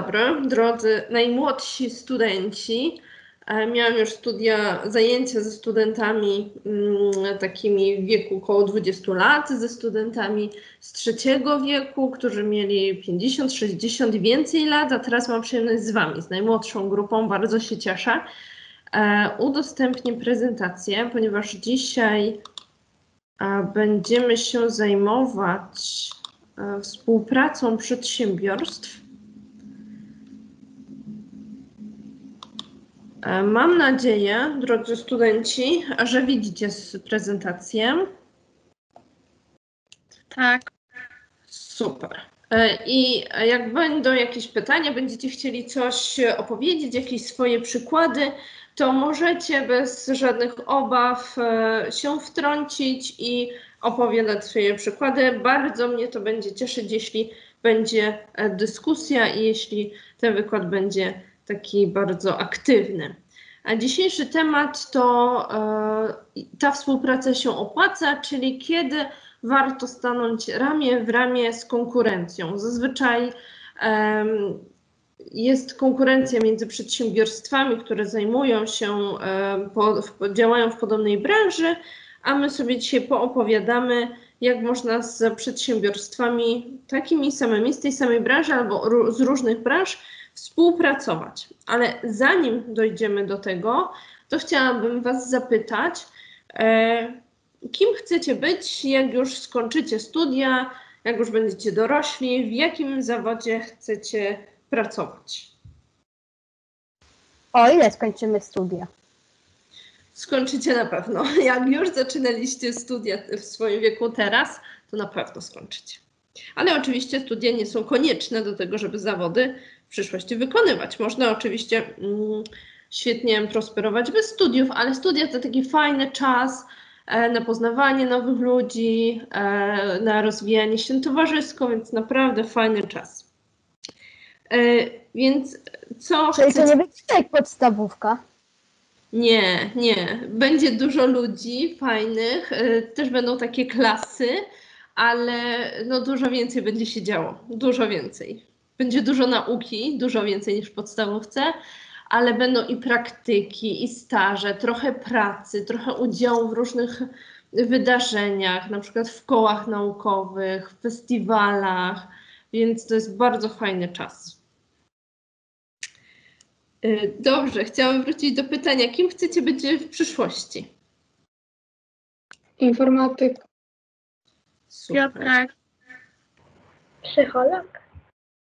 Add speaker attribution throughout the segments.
Speaker 1: dobry, drodzy najmłodsi studenci. E, miałam już studia, zajęcia ze studentami mm, takimi w wieku około 20 lat, ze studentami z trzeciego wieku, którzy mieli 50, 60 i więcej lat, a teraz mam przyjemność z Wami, z najmłodszą grupą, bardzo się cieszę. E, udostępnię prezentację, ponieważ dzisiaj e, będziemy się zajmować współpracą przedsiębiorstw Mam nadzieję, drodzy studenci, że widzicie prezentację.
Speaker 2: Tak.
Speaker 1: Super. E, I jak będą jakieś pytania, będziecie chcieli coś opowiedzieć, jakieś swoje przykłady, to możecie bez żadnych obaw e, się wtrącić i opowiadać swoje przykłady. Bardzo mnie to będzie cieszyć, jeśli będzie dyskusja i jeśli ten wykład będzie taki bardzo aktywny. A dzisiejszy temat to e, ta współpraca się opłaca, czyli kiedy warto stanąć ramię w ramię z konkurencją. Zazwyczaj jest konkurencja między przedsiębiorstwami, które zajmują się, po, w, działają w podobnej branży, a my sobie dzisiaj poopowiadamy, jak można z przedsiębiorstwami takimi samymi, z tej samej branży albo z różnych branż współpracować. Ale zanim dojdziemy do tego, to chciałabym Was zapytać, e, kim chcecie być, jak już skończycie studia, jak już będziecie dorośli, w jakim zawodzie chcecie pracować?
Speaker 3: O ile skończymy studia?
Speaker 1: Skończycie na pewno. Jak już zaczynaliście studia w swoim wieku teraz, to na pewno skończycie. Ale oczywiście studia nie są konieczne do tego, żeby zawody przyszłości wykonywać. Można oczywiście mm, świetnie prosperować bez studiów, ale studia to taki fajny czas e, na poznawanie nowych ludzi, e, na rozwijanie się towarzysko, więc naprawdę fajny czas. E, więc co
Speaker 3: Czyli to nie będzie tak podstawówka.
Speaker 1: nie, nie. Będzie dużo ludzi fajnych, też będą takie klasy, ale no dużo więcej będzie się działo. Dużo więcej. Będzie dużo nauki, dużo więcej niż w podstawówce, ale będą i praktyki, i staże, trochę pracy, trochę udziału w różnych wydarzeniach, na przykład w kołach naukowych, w festiwalach, więc to jest bardzo fajny czas. Y, Dobrze, chciałam wrócić do pytania, kim chcecie być w przyszłości?
Speaker 2: Informatyk.
Speaker 1: Super.
Speaker 2: Piotrek.
Speaker 4: Psycholog?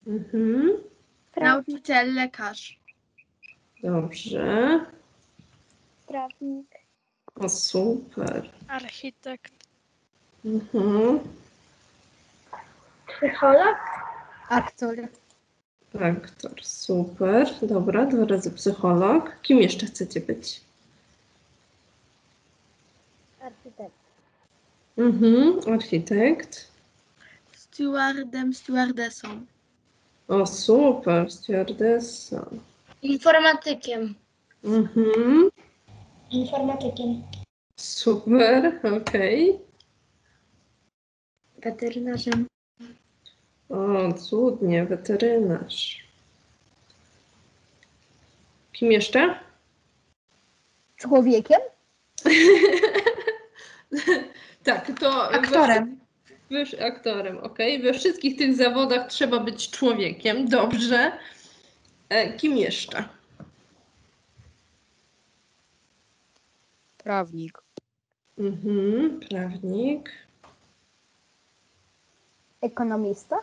Speaker 1: Mhm.
Speaker 2: Nauczyciel, lekarz.
Speaker 1: Dobrze.
Speaker 4: Prawnik?
Speaker 1: O, super.
Speaker 2: Architekt.
Speaker 1: Mhm.
Speaker 4: Psycholog?
Speaker 3: Aktor.
Speaker 1: Aktor, super. Dobra, dwa razy psycholog. Kim jeszcze chcecie być?
Speaker 4: Architekt.
Speaker 1: Mhm. Architekt.
Speaker 2: Stewardem, stewardesą.
Speaker 1: O, super. Stewardessa.
Speaker 4: Informatykiem.
Speaker 1: Mhm.
Speaker 4: Informatykiem.
Speaker 1: Super, okej.
Speaker 4: Weterynarzem.
Speaker 1: O, cudnie, weterynarz. Kim jeszcze?
Speaker 3: Człowiekiem?
Speaker 1: Tak, to.
Speaker 2: Aktorem.
Speaker 1: Wyż aktorem, okej. We wszystkich tych zawodach trzeba być człowiekiem, dobrze. E, kim jeszcze?
Speaker 5: Prawnik.
Speaker 1: Mhm, prawnik.
Speaker 3: Ekonomista?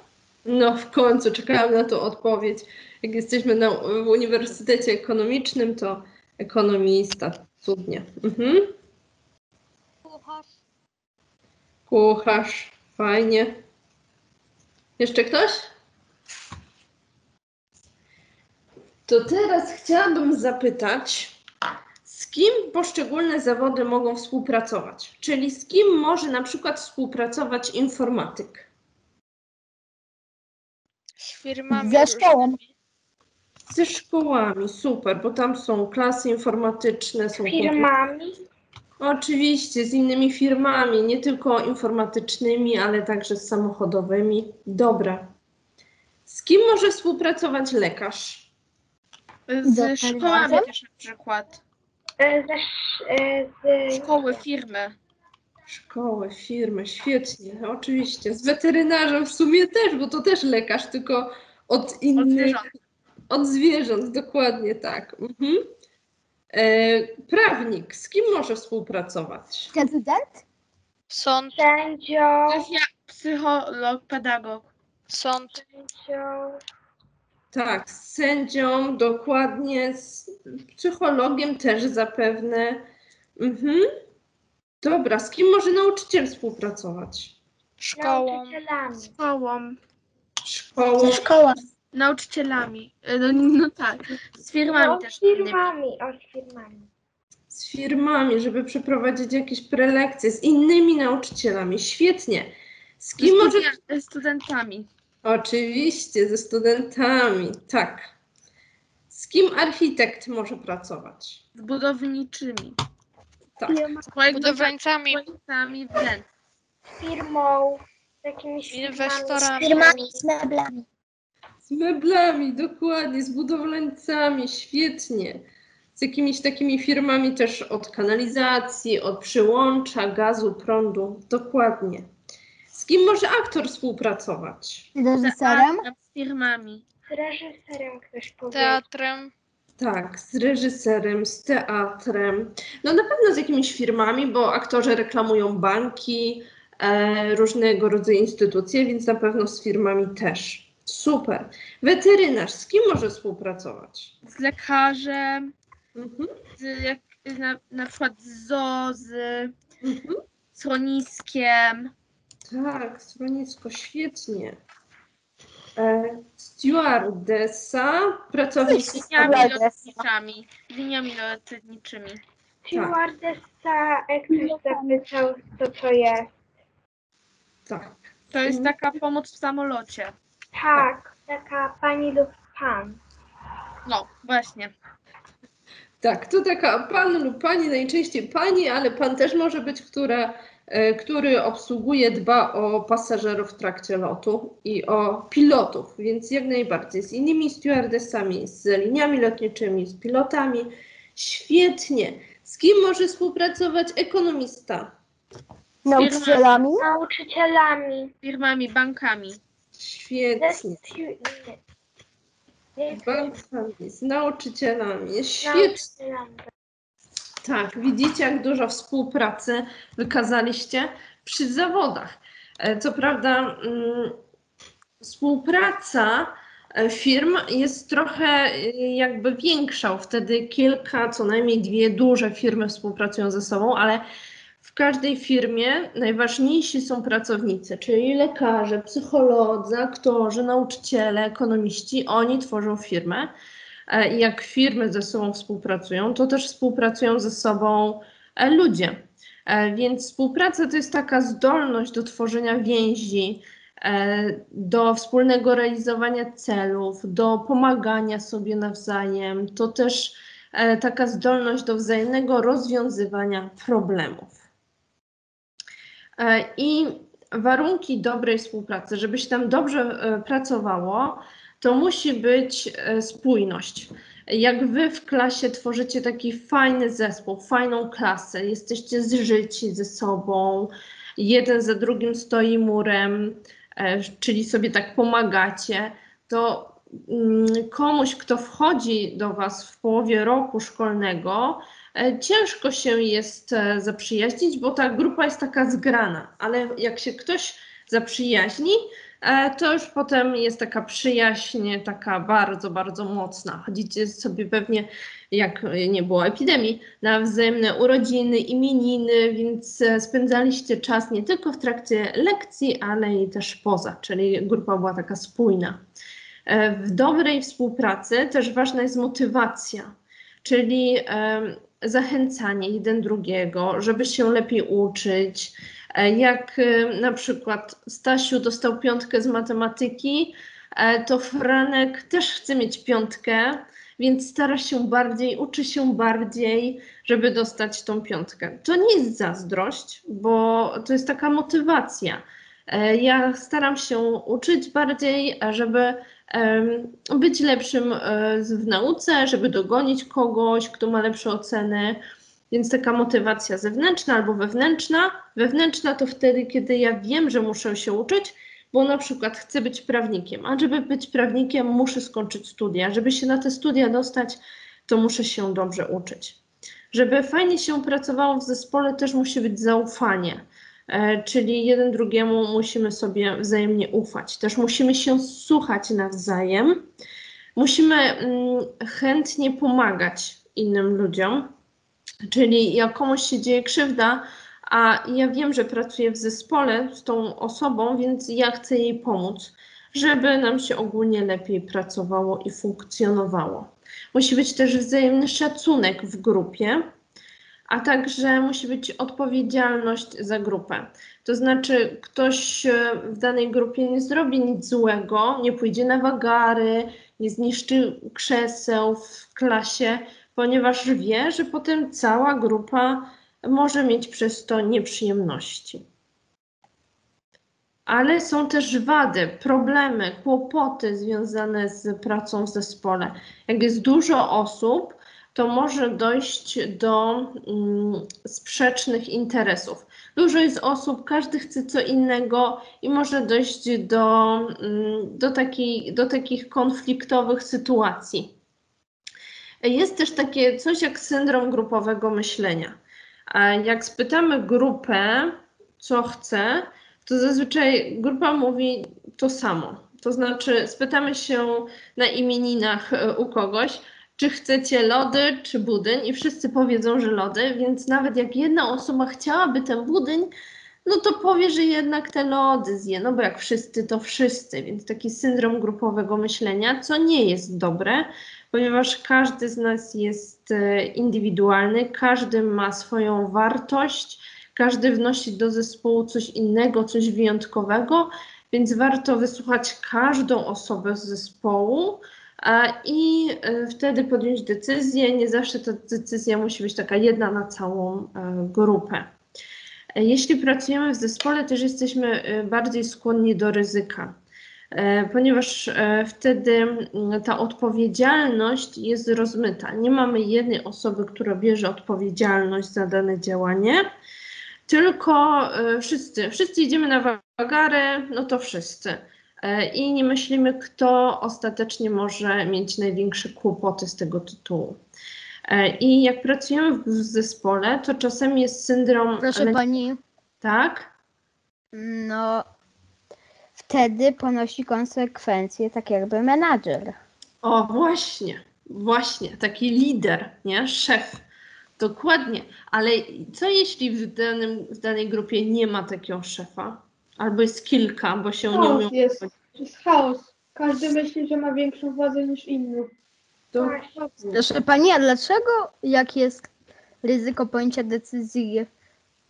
Speaker 1: No w końcu czekałam na tą odpowiedź. Jak jesteśmy na, w Uniwersytecie Ekonomicznym, to ekonomista. Cudnie. Mhm.
Speaker 4: Kucharz.
Speaker 1: Kucharz, fajnie. Jeszcze ktoś? To teraz chciałabym zapytać, z kim poszczególne zawody mogą współpracować? Czyli z kim może na przykład współpracować informatyk?
Speaker 2: Z firmami.
Speaker 3: Ze szkołą.
Speaker 1: Ze szkołami, super, bo tam są klasy informatyczne, są
Speaker 4: Firmami?
Speaker 1: Oczywiście, z innymi firmami, nie tylko informatycznymi, ale także z samochodowymi. Dobra. Z kim może współpracować lekarz?
Speaker 2: Z szkołami też na przykład.
Speaker 4: E, e, z,
Speaker 2: Szkoły, firmy.
Speaker 1: Szkoły, firmy, świetnie, oczywiście. Z weterynarzem w sumie też, bo to też lekarz, tylko od
Speaker 2: Od
Speaker 1: innych.
Speaker 2: zwierząt.
Speaker 1: Od zwierząt, dokładnie tak. Mhm. E, prawnik, z kim może współpracować?
Speaker 3: Prezydent?
Speaker 5: Sąd,
Speaker 2: ja, psycholog, pedagog.
Speaker 5: sąd,
Speaker 4: sędzią,
Speaker 1: Tak, z sędzią, dokładnie, z psychologiem też zapewne. Mhm. Dobra, z kim może nauczyciel współpracować?
Speaker 5: szkołą,
Speaker 4: nauczycielami.
Speaker 2: Szkołą.
Speaker 1: Szkołą.
Speaker 2: Nauczycielami. E, No, no tak. Z firmami
Speaker 4: No,
Speaker 2: też.
Speaker 4: z firmami, o, z firmami.
Speaker 1: z firmami, żeby przeprowadzić jakieś prelekcje, z innymi nauczycielami. Świetnie. Z
Speaker 2: Z
Speaker 1: kim może.
Speaker 2: studi- studentami.
Speaker 1: Oczywiście, ze studentami, tak. Z kim architekt może pracować?
Speaker 2: Z budowniczymi.
Speaker 1: Tak.
Speaker 5: budowlańcami,
Speaker 2: Projektami wnętrz.
Speaker 4: Z firmą, z jakimiś
Speaker 5: Inwestorami.
Speaker 4: firmami.
Speaker 3: z meblami.
Speaker 1: Z meblami, dokładnie, z budowlańcami, świetnie. Z jakimiś takimi firmami też od kanalizacji, od przyłącza, gazu, prądu, dokładnie. Z kim może aktor współpracować?
Speaker 3: Z reżyserem?
Speaker 2: Teatrem, Z firmami.
Speaker 4: Z reżyserem ktoś powiedział.
Speaker 5: teatrem,
Speaker 1: Tak, z reżyserem, z teatrem, no na pewno z jakimiś firmami, bo aktorzy reklamują banki, e, różnego rodzaju instytucje, więc na pewno z firmami też. Super. Weterynarz, z kim może współpracować?
Speaker 2: Z lekarzem.
Speaker 1: Mhm.
Speaker 2: Z, jak, na, na przykład z zoo, z
Speaker 1: Mhm.
Speaker 2: schroniskiem.
Speaker 1: Tak, schronisko, świetnie. E, stewardessa, pracownik
Speaker 2: Liniami
Speaker 3: Stewardessa.
Speaker 2: lotniczymi. Liniami lotniczymi.
Speaker 4: Stewardessa, jak ktoś zapytał, to co jest.
Speaker 1: Tak.
Speaker 2: To jest taka pomoc w samolocie.
Speaker 4: Tak, taka pani lub pan.
Speaker 2: No, właśnie.
Speaker 1: Tak, to taka pan lub pani, najczęściej pani, ale pan też może być, która, e, który obsługuje, dba o pasażerów w trakcie lotu i o pilotów, więc jak najbardziej z innymi stewardessami, z liniami lotniczymi, z pilotami. Świetnie. Z kim może współpracować ekonomista?
Speaker 3: Nauczycielami?
Speaker 4: Nauczycielami.
Speaker 2: Firmami, bankami.
Speaker 1: Świetnie. Z bankami, z nauczycielami. Świetnie. Tak, widzicie, jak dużo współpracy wykazaliście przy zawodach. E, Co prawda, mm, współpraca e, firm jest trochę e, jakby większa. Wtedy kilka, co najmniej dwie duże firmy współpracują ze sobą, ale w każdej firmie najważniejsi są pracownicy, czyli lekarze, psycholodzy, aktorzy, nauczyciele, ekonomiści. Oni tworzą firmę. E, i jak firmy ze sobą współpracują, to też współpracują ze sobą e, ludzie. E, Więc współpraca to jest taka zdolność do tworzenia więzi, do wspólnego realizowania celów, do pomagania sobie nawzajem. To też taka zdolność do wzajemnego rozwiązywania problemów. E, I warunki dobrej współpracy, żeby się tam dobrze e, pracowało, to musi być e, spójność. Jak wy w klasie tworzycie taki fajny zespół, fajną klasę, jesteście zżyci ze sobą, jeden za drugim stoi murem, czyli sobie tak pomagacie, to mm, komuś, kto wchodzi do was w połowie roku szkolnego, ciężko się jest e, zaprzyjaźnić, bo ta grupa jest taka zgrana, ale jak się ktoś zaprzyjaźni, E, to już potem jest taka przyjaźń, taka bardzo, bardzo mocna. Chodzicie sobie pewnie, jak nie było epidemii, na wzajemne urodziny, imieniny, więc e, spędzaliście czas nie tylko w trakcie lekcji, ale i też poza, czyli grupa była taka spójna. E, W dobrej współpracy też ważna jest motywacja, czyli zachęcanie jeden drugiego, żeby się lepiej uczyć, E, Jak e, na przykład Stasiu dostał piątkę z matematyki, e, to Franek też chce mieć piątkę, więc stara się bardziej, uczy się bardziej, żeby dostać tą piątkę. To nie jest zazdrość, bo to jest taka motywacja. Ja staram się uczyć bardziej, żeby być lepszym e, w nauce, żeby dogonić kogoś, kto ma lepsze oceny. Więc taka motywacja zewnętrzna albo wewnętrzna. Wewnętrzna to wtedy, kiedy ja wiem, że muszę się uczyć, bo na przykład chcę być prawnikiem, a żeby być prawnikiem, muszę skończyć studia. Żeby się na te studia dostać, to muszę się dobrze uczyć. Żeby fajnie się pracowało w zespole, też musi być zaufanie. E, czyli jeden drugiemu musimy sobie wzajemnie ufać. Też musimy się słuchać nawzajem. Musimy mm, chętnie pomagać innym ludziom. Czyli jak komuś się dzieje krzywda, a ja wiem, że pracuję w zespole z tą osobą, więc ja chcę jej pomóc, żeby nam się ogólnie lepiej pracowało i funkcjonowało. Musi być też wzajemny szacunek w grupie, a także musi być odpowiedzialność za grupę. To znaczy, ktoś e, w danej grupie nie zrobi nic złego, nie pójdzie na wagary, nie zniszczy krzeseł w klasie, ponieważ wie, że potem cała grupa może mieć przez to nieprzyjemności. Ale są też wady, problemy, kłopoty związane z pracą w zespole. Jak jest dużo osób, to może dojść do mm, sprzecznych interesów. Dużo jest osób, każdy chce co innego i może dojść do, mm, do, takiej, do takich konfliktowych sytuacji. Jest też takie coś jak syndrom grupowego myślenia. Jak spytamy grupę, co chce, to zazwyczaj grupa mówi to samo. To znaczy, spytamy się na imieninach e, u kogoś, czy chcecie lody, czy budyń, i wszyscy powiedzą, że lody, więc nawet jak jedna osoba chciałaby ten budyń, no to powie, że jednak te lody zje, no bo jak wszyscy, to wszyscy, więc taki syndrom grupowego myślenia, co nie jest dobre, ponieważ każdy z nas jest e, indywidualny, każdy ma swoją wartość, każdy wnosi do zespołu coś innego, coś wyjątkowego, więc warto wysłuchać każdą osobę z zespołu i e, wtedy podjąć decyzję. Nie zawsze ta decyzja musi być taka jedna na całą e, grupę. E, Jeśli pracujemy w zespole, też jesteśmy bardziej skłonni do ryzyka. Ponieważ wtedy ta odpowiedzialność jest rozmyta. Nie mamy jednej osoby, która bierze odpowiedzialność za dane działanie, tylko wszyscy, wszyscy idziemy na wagary, no to wszyscy. E, I nie myślimy, kto ostatecznie może mieć największe kłopoty z tego tytułu. E, I jak pracujemy w zespole, to czasem jest syndrom.
Speaker 3: Proszę pani,
Speaker 1: Tak?
Speaker 3: no wtedy ponosi konsekwencje tak jakby menadżer.
Speaker 1: O, właśnie, właśnie, taki lider, nie? Szef. Dokładnie. Ale co jeśli w, danym, w danej grupie nie ma takiego szefa? Albo jest kilka, bo się nie
Speaker 6: Chaos jest. Jest chaos. Każdy myśli, że ma większą władzę niż inny.
Speaker 1: Dokładnie.
Speaker 3: Proszę pani, a dlaczego jak jest ryzyko podjęcia decyzji,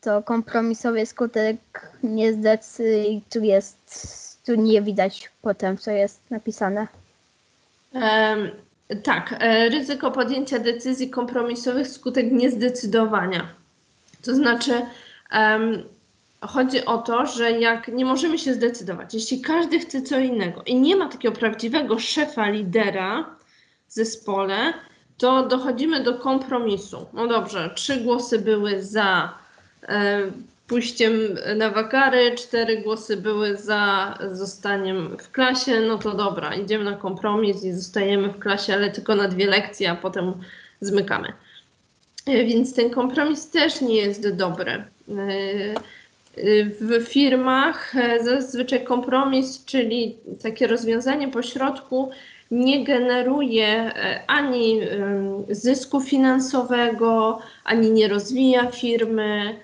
Speaker 3: to kompromisowy skutek nie tu jest, tu nie widać potem, co jest napisane.
Speaker 1: Em, tak, e, ryzyko podjęcia decyzji kompromisowych skutek niezdecydowania. To znaczy, em, chodzi o to, że jak nie możemy się zdecydować, jeśli każdy chce co innego i nie ma takiego prawdziwego szefa, lidera w zespole, to dochodzimy do kompromisu. No dobrze, trzy głosy były za e, pójściem na wakary, cztery głosy były za zostaniem w klasie, no to dobra, idziemy na kompromis i zostajemy w klasie, ale tylko na dwie lekcje, a potem zmykamy. E, Więc ten kompromis też nie jest dobry. E, W firmach e, zazwyczaj kompromis, czyli takie rozwiązanie pośrodku, nie generuje e, ani em, zysku finansowego, ani nie rozwija firmy.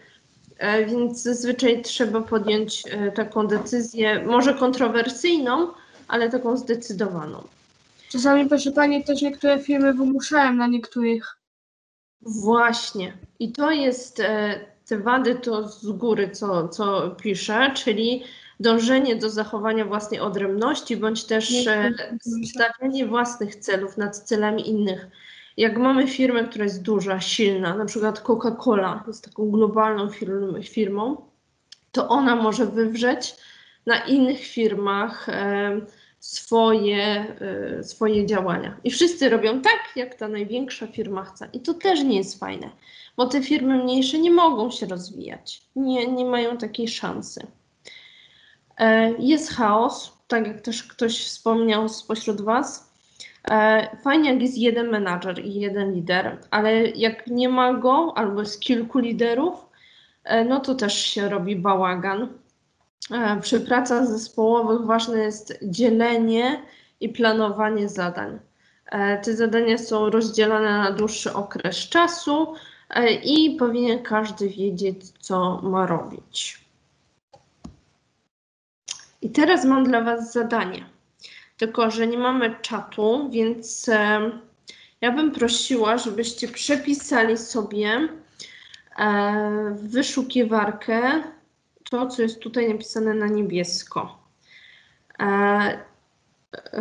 Speaker 1: E, Więc zazwyczaj trzeba podjąć e, taką decyzję, może kontrowersyjną, ale taką zdecydowaną.
Speaker 6: Czasami, proszę pani, też niektóre firmy wymuszają na niektórych.
Speaker 1: Właśnie. I to jest e, te wady to z góry, co, co piszę, czyli dążenie do zachowania własnej odrębności, bądź też e, stawianie własnych celów nad celami innych. Jak mamy firmę, która jest duża, silna, na przykład Coca-Cola jest taką globalną firm, firmą, to ona może wywrzeć na innych firmach e, swoje, y, swoje działania. I wszyscy robią tak, jak ta największa firma chce. I to też nie jest fajne, bo te firmy mniejsze nie mogą się rozwijać, nie, nie mają takiej szansy. E, Jest chaos, tak jak też ktoś wspomniał spośród Was. E, Fajnie, jak jest jeden menadżer i jeden lider, ale jak nie ma go albo jest kilku liderów, e, no to też się robi bałagan. E, Przy pracach zespołowych ważne jest dzielenie i planowanie zadań. E, Te zadania są rozdzielane na dłuższy okres czasu e, i powinien każdy wiedzieć, co ma robić. I teraz mam dla Was zadanie. Tylko, że nie mamy czatu, więc ja bym prosiła, żebyście przepisali sobie wyszukiwarkę to, co jest tutaj napisane na niebiesko. E,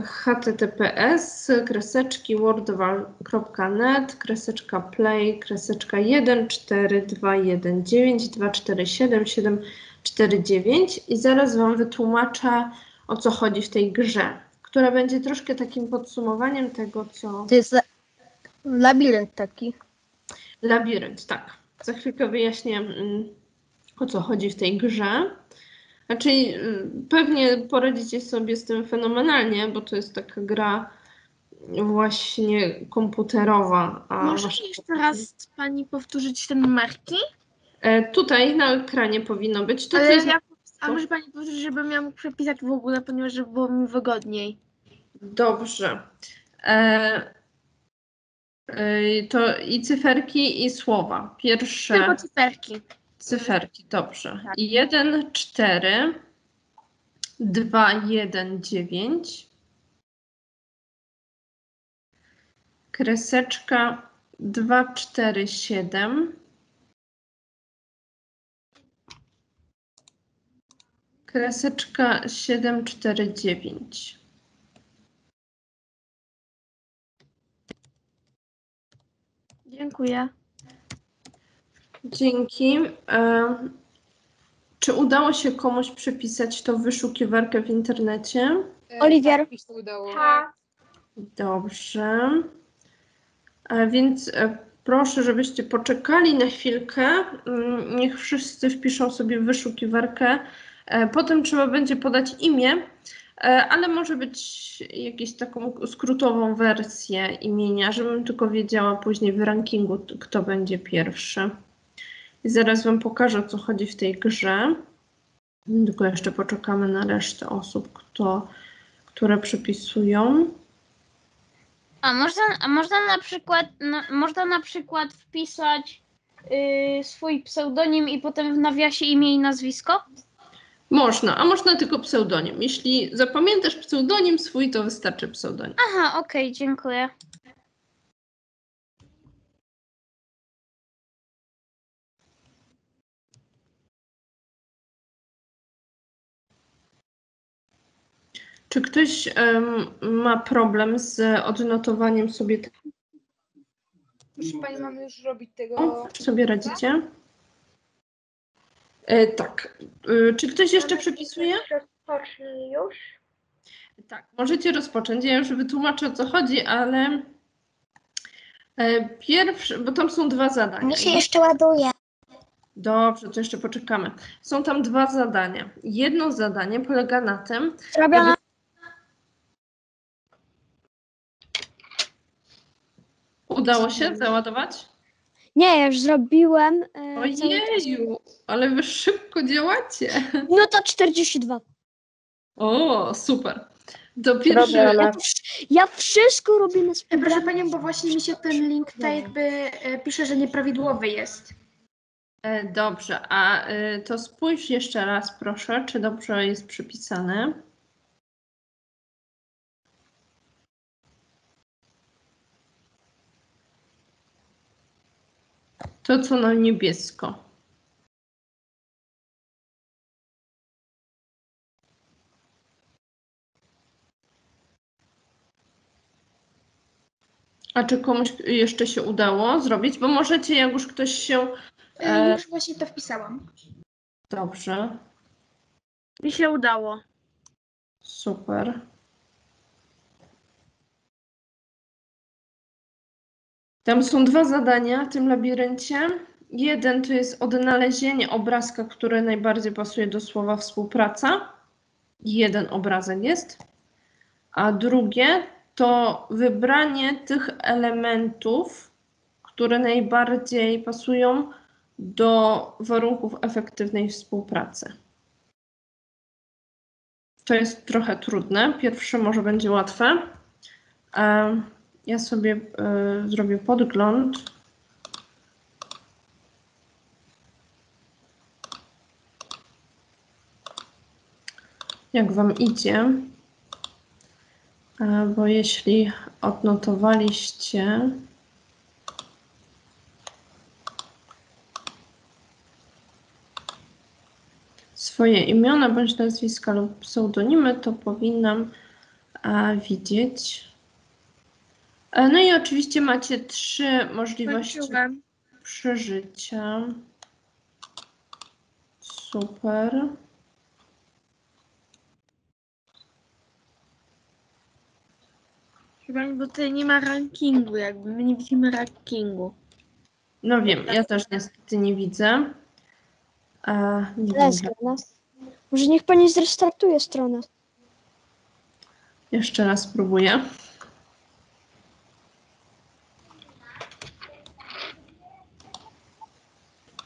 Speaker 1: https kreseczki wordwall.net kreseczka play kreseczka 14219247749 i zaraz Wam wytłumaczę o co chodzi w tej grze, która będzie troszkę takim podsumowaniem tego, co
Speaker 3: To jest la- labirynt taki.
Speaker 1: Labirynt, tak. Za chwilkę wyjaśnię, mm, o co chodzi w tej grze. Znaczy, y, pewnie poradzicie sobie z tym fenomenalnie, bo to jest taka gra właśnie komputerowa.
Speaker 2: Może
Speaker 1: wasz-
Speaker 2: jeszcze raz pani powtórzyć ten numerki?
Speaker 1: E, Tutaj na ekranie powinno być. To,
Speaker 2: Ale
Speaker 1: jest...
Speaker 2: ja, a może pani powtórzyć, żebym ja mógł przepisać w ogóle, ponieważ żeby było mi wygodniej.
Speaker 1: Dobrze. E, e, to i cyferki, i słowa. Pierwsze.
Speaker 2: Tylko cyferki.
Speaker 1: Cyferki, dobrze.
Speaker 2: Tak.
Speaker 1: 1, 4, 2, 1, 9. Kreseczka 2, 4, 7. Kreseczka 7, 4, 9.
Speaker 2: Dziękuję.
Speaker 1: Dzięki. E, Czy udało się komuś przepisać to w wyszukiwarkę w internecie?
Speaker 3: Oliwier.
Speaker 7: Mi się udało.
Speaker 4: Tak.
Speaker 1: Dobrze. A więc e, proszę, żebyście poczekali na chwilkę. Mm, Niech wszyscy wpiszą sobie wyszukiwarkę. E, Potem trzeba będzie podać imię, e, ale może być jakąś taką skrótową wersję imienia, żebym tylko wiedziała później w rankingu, kto będzie pierwszy. I zaraz Wam pokażę, o co chodzi w tej grze. Tylko jeszcze poczekamy na resztę osób, kto, które przypisują.
Speaker 8: A można, a można na przykład, no, można na przykład wpisać y, swój pseudonim i potem w nawiasie imię i nazwisko?
Speaker 1: Można, a można tylko pseudonim. Jeśli zapamiętasz pseudonim swój, to wystarczy pseudonim.
Speaker 8: Aha, okej, dziękuję.
Speaker 1: Czy ktoś em, ma problem z odnotowaniem sobie tego?
Speaker 7: Proszę pani, mamy już robić tego.
Speaker 1: Czy sobie radzicie? E, tak. E, czy ktoś jeszcze przepisuje?
Speaker 4: Rozpocznij już.
Speaker 1: Tak, możecie rozpocząć. Ja już wytłumaczę o co chodzi, ale e, pierwszy, bo tam są dwa zadania.
Speaker 3: Mi się jeszcze ładuje.
Speaker 1: Dobrze, to jeszcze poczekamy. Są tam dwa zadania. Jedno zadanie polega na tym,
Speaker 3: Zrobiona.
Speaker 1: Udało się załadować?
Speaker 3: Nie, ja już zrobiłem. e,
Speaker 1: Ojeju, ale wy szybko działacie.
Speaker 3: No to 42.
Speaker 1: O, super. To pierwszy,
Speaker 3: Ja, ja wszystko robię na swój
Speaker 6: Proszę panią, bo właśnie mi się ten link tak jakby e, pisze, że nieprawidłowy jest.
Speaker 1: e, dobrze, a e, to spójrz jeszcze raz proszę, czy dobrze jest przypisane. To co na niebiesko. A czy komuś jeszcze się udało zrobić? Bo możecie, jak już ktoś się.
Speaker 6: E,
Speaker 1: E,
Speaker 6: Już właśnie to wpisałam.
Speaker 1: dobrze,
Speaker 2: Mi się udało.
Speaker 1: super. Tam są dwa zadania w tym labiryncie. Jeden to jest odnalezienie obrazka, który najbardziej pasuje do słowa współpraca. Jeden obrazek jest. A drugie to wybranie tych elementów, które najbardziej pasują do warunków efektywnej współpracy. To jest trochę trudne. Pierwsze może będzie łatwe. Ja sobie e, zrobię podgląd. Jak Wam idzie? E, Bo jeśli odnotowaliście, swoje imiona bądź nazwiska lub pseudonimy, to powinnam e, widzieć. E, No i oczywiście macie trzy możliwości
Speaker 2: Skończyłam.
Speaker 1: przeżycia. Super.
Speaker 2: Chyba bo tutaj nie ma rankingu, jakby my nie widzimy rankingu.
Speaker 1: No wiem, ja też niestety nie widzę. E, nie
Speaker 9: Ale
Speaker 1: wiem,
Speaker 9: strona. Może niech pani zrestartuje stronę.
Speaker 1: jeszcze raz spróbuję.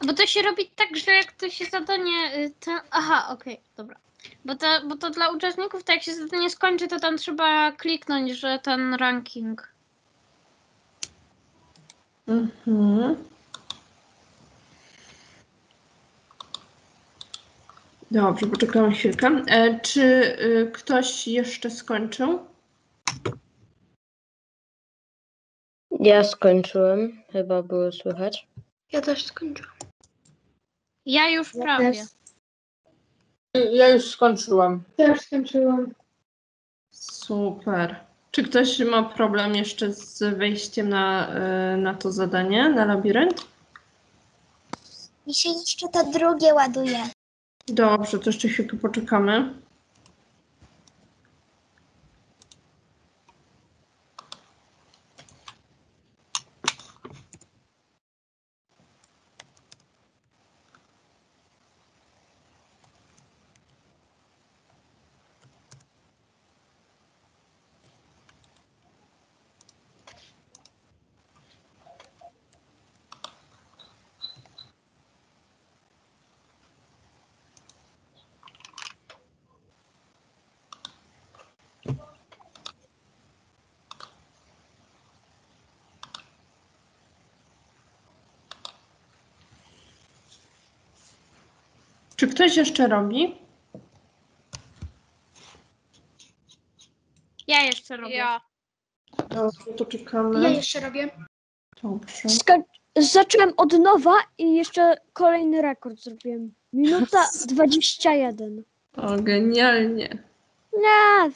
Speaker 8: Bo to się robi tak, że jak to się zadanie. y, To... Aha, okej, dobra. Bo to, bo to dla uczestników, tak jak się zadanie skończy, to tam trzeba kliknąć, że ten ranking.
Speaker 1: Mhm. Dobrze, poczekamy chwilkę. E, czy y, ktoś jeszcze skończył?
Speaker 10: Ja skończyłem, chyba było słychać.
Speaker 7: Ja też skończyłam.
Speaker 8: Ja już prawie.
Speaker 6: Ja już skończyłam.
Speaker 7: Też skończyłam.
Speaker 1: Super. Czy ktoś ma problem jeszcze z wejściem na, y, na to zadanie, na labirynt?
Speaker 9: Mi się jeszcze to drugie ładuje.
Speaker 1: Dobrze, to jeszcze chwilkę poczekamy. Czy ktoś jeszcze robi?
Speaker 8: Ja jeszcze robię.
Speaker 11: Ja.
Speaker 1: Dobrze, to
Speaker 7: Ja
Speaker 1: czekamy.
Speaker 7: jeszcze robię.
Speaker 1: Dobrze.
Speaker 9: Zacząłem od nowa i jeszcze kolejny rekord zrobiłem. Minuta 21.
Speaker 1: O, genialnie.
Speaker 9: Nie.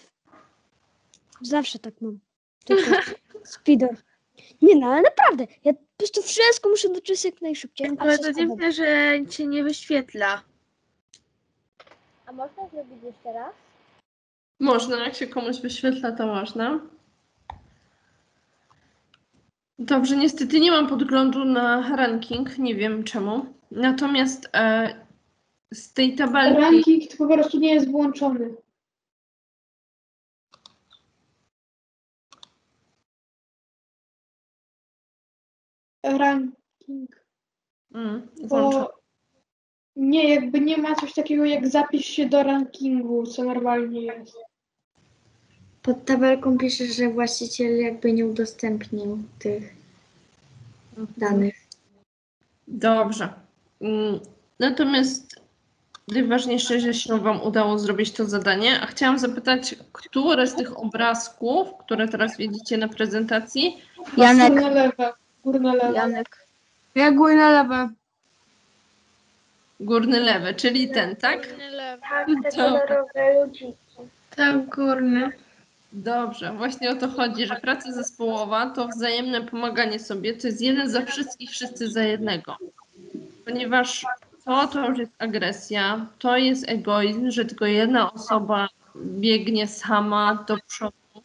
Speaker 9: Zawsze tak mam. Tylko speeder. Nie no, ale naprawdę. Ja po prostu wszystko muszę doczytać jak najszybciej. a
Speaker 2: Ale to
Speaker 9: wszystko
Speaker 2: dziwne, że cię nie wyświetla.
Speaker 9: A można zrobić jeszcze raz?
Speaker 1: Można, jak się komuś wyświetla, to można. Dobrze, niestety nie mam podglądu na ranking, nie wiem czemu. Natomiast e, z tej tabelki.
Speaker 7: Ranking to po prostu nie jest włączony. Ranking.
Speaker 1: Mm.
Speaker 7: Bo nie, jakby nie ma coś takiego jak zapisz się do rankingu, co normalnie jest.
Speaker 2: Pod tabelką pisze, że właściciel jakby nie udostępnił tych danych.
Speaker 1: Dobrze. Mm, Natomiast najważniejsze, że się Wam udało zrobić to zadanie. A chciałam zapytać, które z tych obrazków, które teraz widzicie na prezentacji,
Speaker 3: Janek,
Speaker 7: Górne lewe, górne lewe.
Speaker 3: Janek.
Speaker 6: Ja góry na lewe.
Speaker 1: Górny lewy, czyli ten, tak?
Speaker 11: Inny lewy.
Speaker 4: Tak, te
Speaker 1: Dobra.
Speaker 4: kolorowe ludziki.
Speaker 2: Tam górny.
Speaker 1: Dobrze, właśnie o to chodzi, że praca zespołowa to wzajemne pomaganie sobie, to jest jeden za wszystkich, wszyscy za jednego. Ponieważ to, to już jest agresja, to jest egoizm, że tylko jedna osoba biegnie sama do przodu.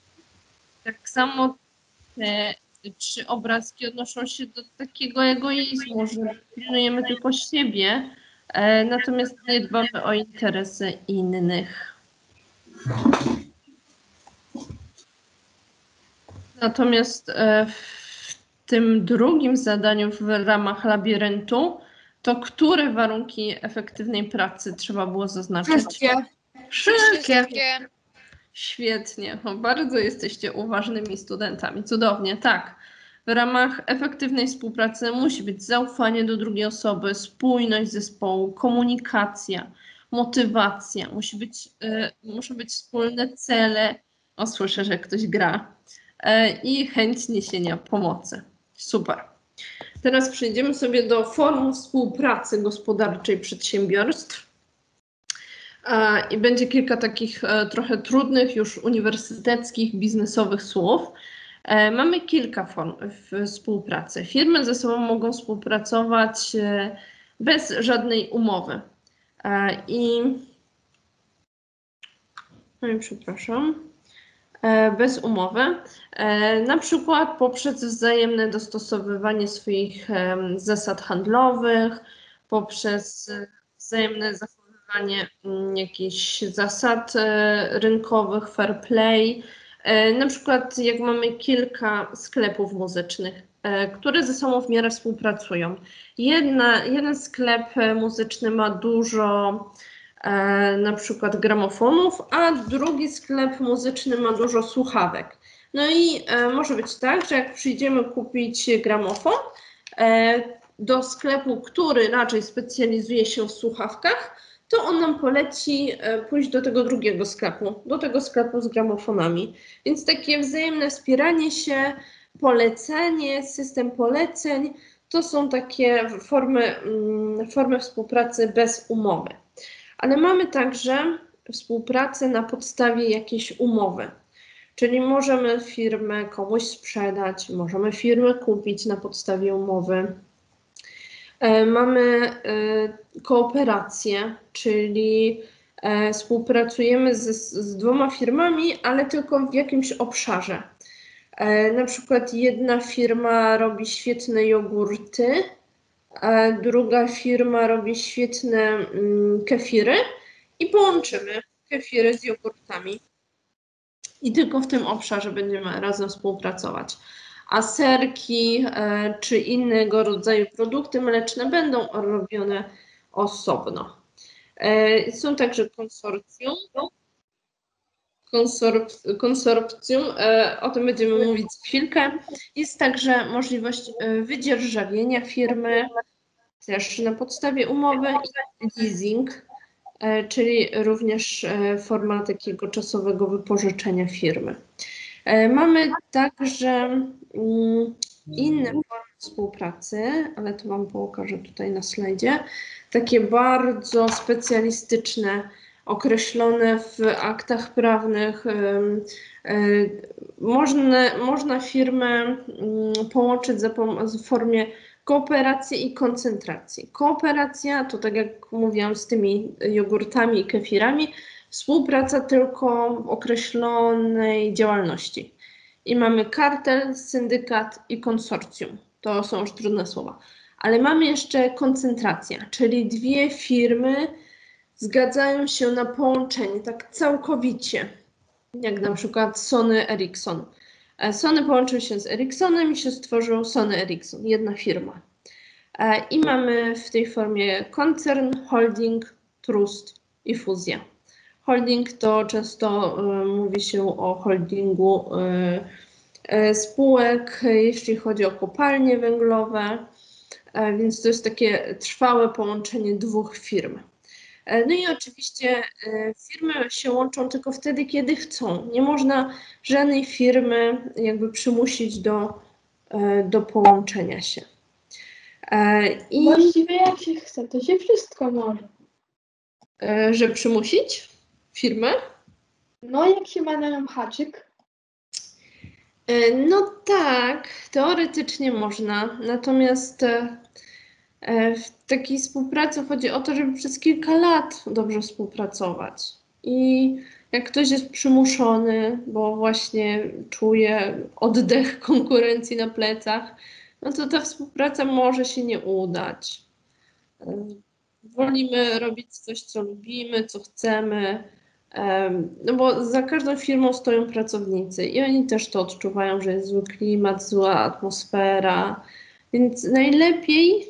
Speaker 1: Tak samo te czy obrazki odnoszą się do takiego egoizmu, że pilnujemy tylko siebie, natomiast nie dbamy o interesy innych. Natomiast e, w tym drugim zadaniu w ramach labiryntu, to które warunki efektywnej pracy trzeba było zaznaczyć?
Speaker 7: Wszystkie.
Speaker 1: Wszystkie.
Speaker 5: Wszystkie.
Speaker 1: Świetnie, no, bardzo jesteście uważnymi studentami. Cudownie, tak. W ramach efektywnej współpracy musi być zaufanie do drugiej osoby, spójność zespołu, komunikacja, motywacja, musi być, y, muszą być wspólne cele. O, słyszę, że ktoś gra. E, I chęć niesienia pomocy. Super. Teraz przejdziemy sobie do form współpracy gospodarczej przedsiębiorstw. E, I będzie kilka takich trochę trudnych, już uniwersyteckich, biznesowych słów. E, Mamy kilka form współpracy. Firmy ze sobą mogą współpracować e, bez żadnej umowy. E, I. No przepraszam. Bez umowy, na przykład poprzez wzajemne dostosowywanie swoich zasad handlowych, poprzez wzajemne zachowywanie mm, jakichś zasad rynkowych, fair play. E, Na przykład jak mamy kilka sklepów muzycznych, e, które ze sobą w miarę współpracują. Jedna, jeden sklep e, muzyczny ma dużo na przykład gramofonów, a drugi sklep muzyczny ma dużo słuchawek. No i może być tak, że jak przyjdziemy kupić gramofon do sklepu, który raczej specjalizuje się w słuchawkach, to on nam poleci e, pójść do tego drugiego sklepu, do tego sklepu z gramofonami. Więc takie wzajemne wspieranie się, polecenie, system poleceń to są takie formy, mm, formy współpracy bez umowy. Ale mamy także współpracę na podstawie jakiejś umowy. Czyli możemy firmę komuś sprzedać, możemy firmę kupić na podstawie umowy. E, Mamy e, kooperację, czyli e, współpracujemy z, z dwoma firmami, ale tylko w jakimś obszarze. Na przykład jedna firma robi świetne jogurty, druga firma robi świetne mm, kefiry i połączymy kefiry z jogurtami. I tylko w tym obszarze będziemy razem współpracować. A serki e, czy innego rodzaju produkty mleczne będą robione osobno. E, są także konsorcjum. Konsorp- konsorcjum, e, o tym będziemy mówić chwilkę. Jest także możliwość wydzierżawienia firmy, też na podstawie umowy i leasing, czyli również forma takiego czasowego wypożyczenia firmy. E, Mamy także mm, inne formy współpracy, ale to Wam pokażę tutaj na slajdzie, takie bardzo specjalistyczne, określone w aktach prawnych. e, Można, można firmę mm, połączyć za w formie kooperacji i koncentracji. Kooperacja to tak jak mówiłam z tymi jogurtami i kefirami, współpraca tylko w określonej działalności. I mamy kartel, syndykat i konsorcjum. To są już trudne słowa. Ale mamy jeszcze koncentrację, czyli dwie firmy zgadzają się na połączenie tak całkowicie, jak na przykład Sony Ericsson. E, Sony połączył się z Ericssonem i się stworzył Sony Ericsson, jedna firma. E, I mamy w tej formie koncern, holding, trust i fuzja. Holding to często e, mówi się o holdingu e, e, spółek, jeśli chodzi o kopalnie węglowe, więc to jest takie trwałe połączenie dwóch firm. No i oczywiście firmy się łączą tylko wtedy, kiedy chcą. Nie można żadnej firmy jakby przymusić do, do połączenia się. I
Speaker 6: Właściwie jak się chce, to się wszystko może.
Speaker 1: że przymusić firmę?
Speaker 6: No jak się ma na nią haczyk,
Speaker 1: E, No tak, teoretycznie można, natomiast e, e, w takiej współpracy chodzi o to, żeby przez kilka lat dobrze współpracować. I Jak ktoś jest przymuszony, bo właśnie czuje oddech konkurencji na plecach, no to ta współpraca może się nie udać. Wolimy robić coś, co lubimy, co chcemy, em, no bo za każdą firmą stoją pracownicy i oni też to odczuwają, że jest zły klimat, zła atmosfera, więc najlepiej,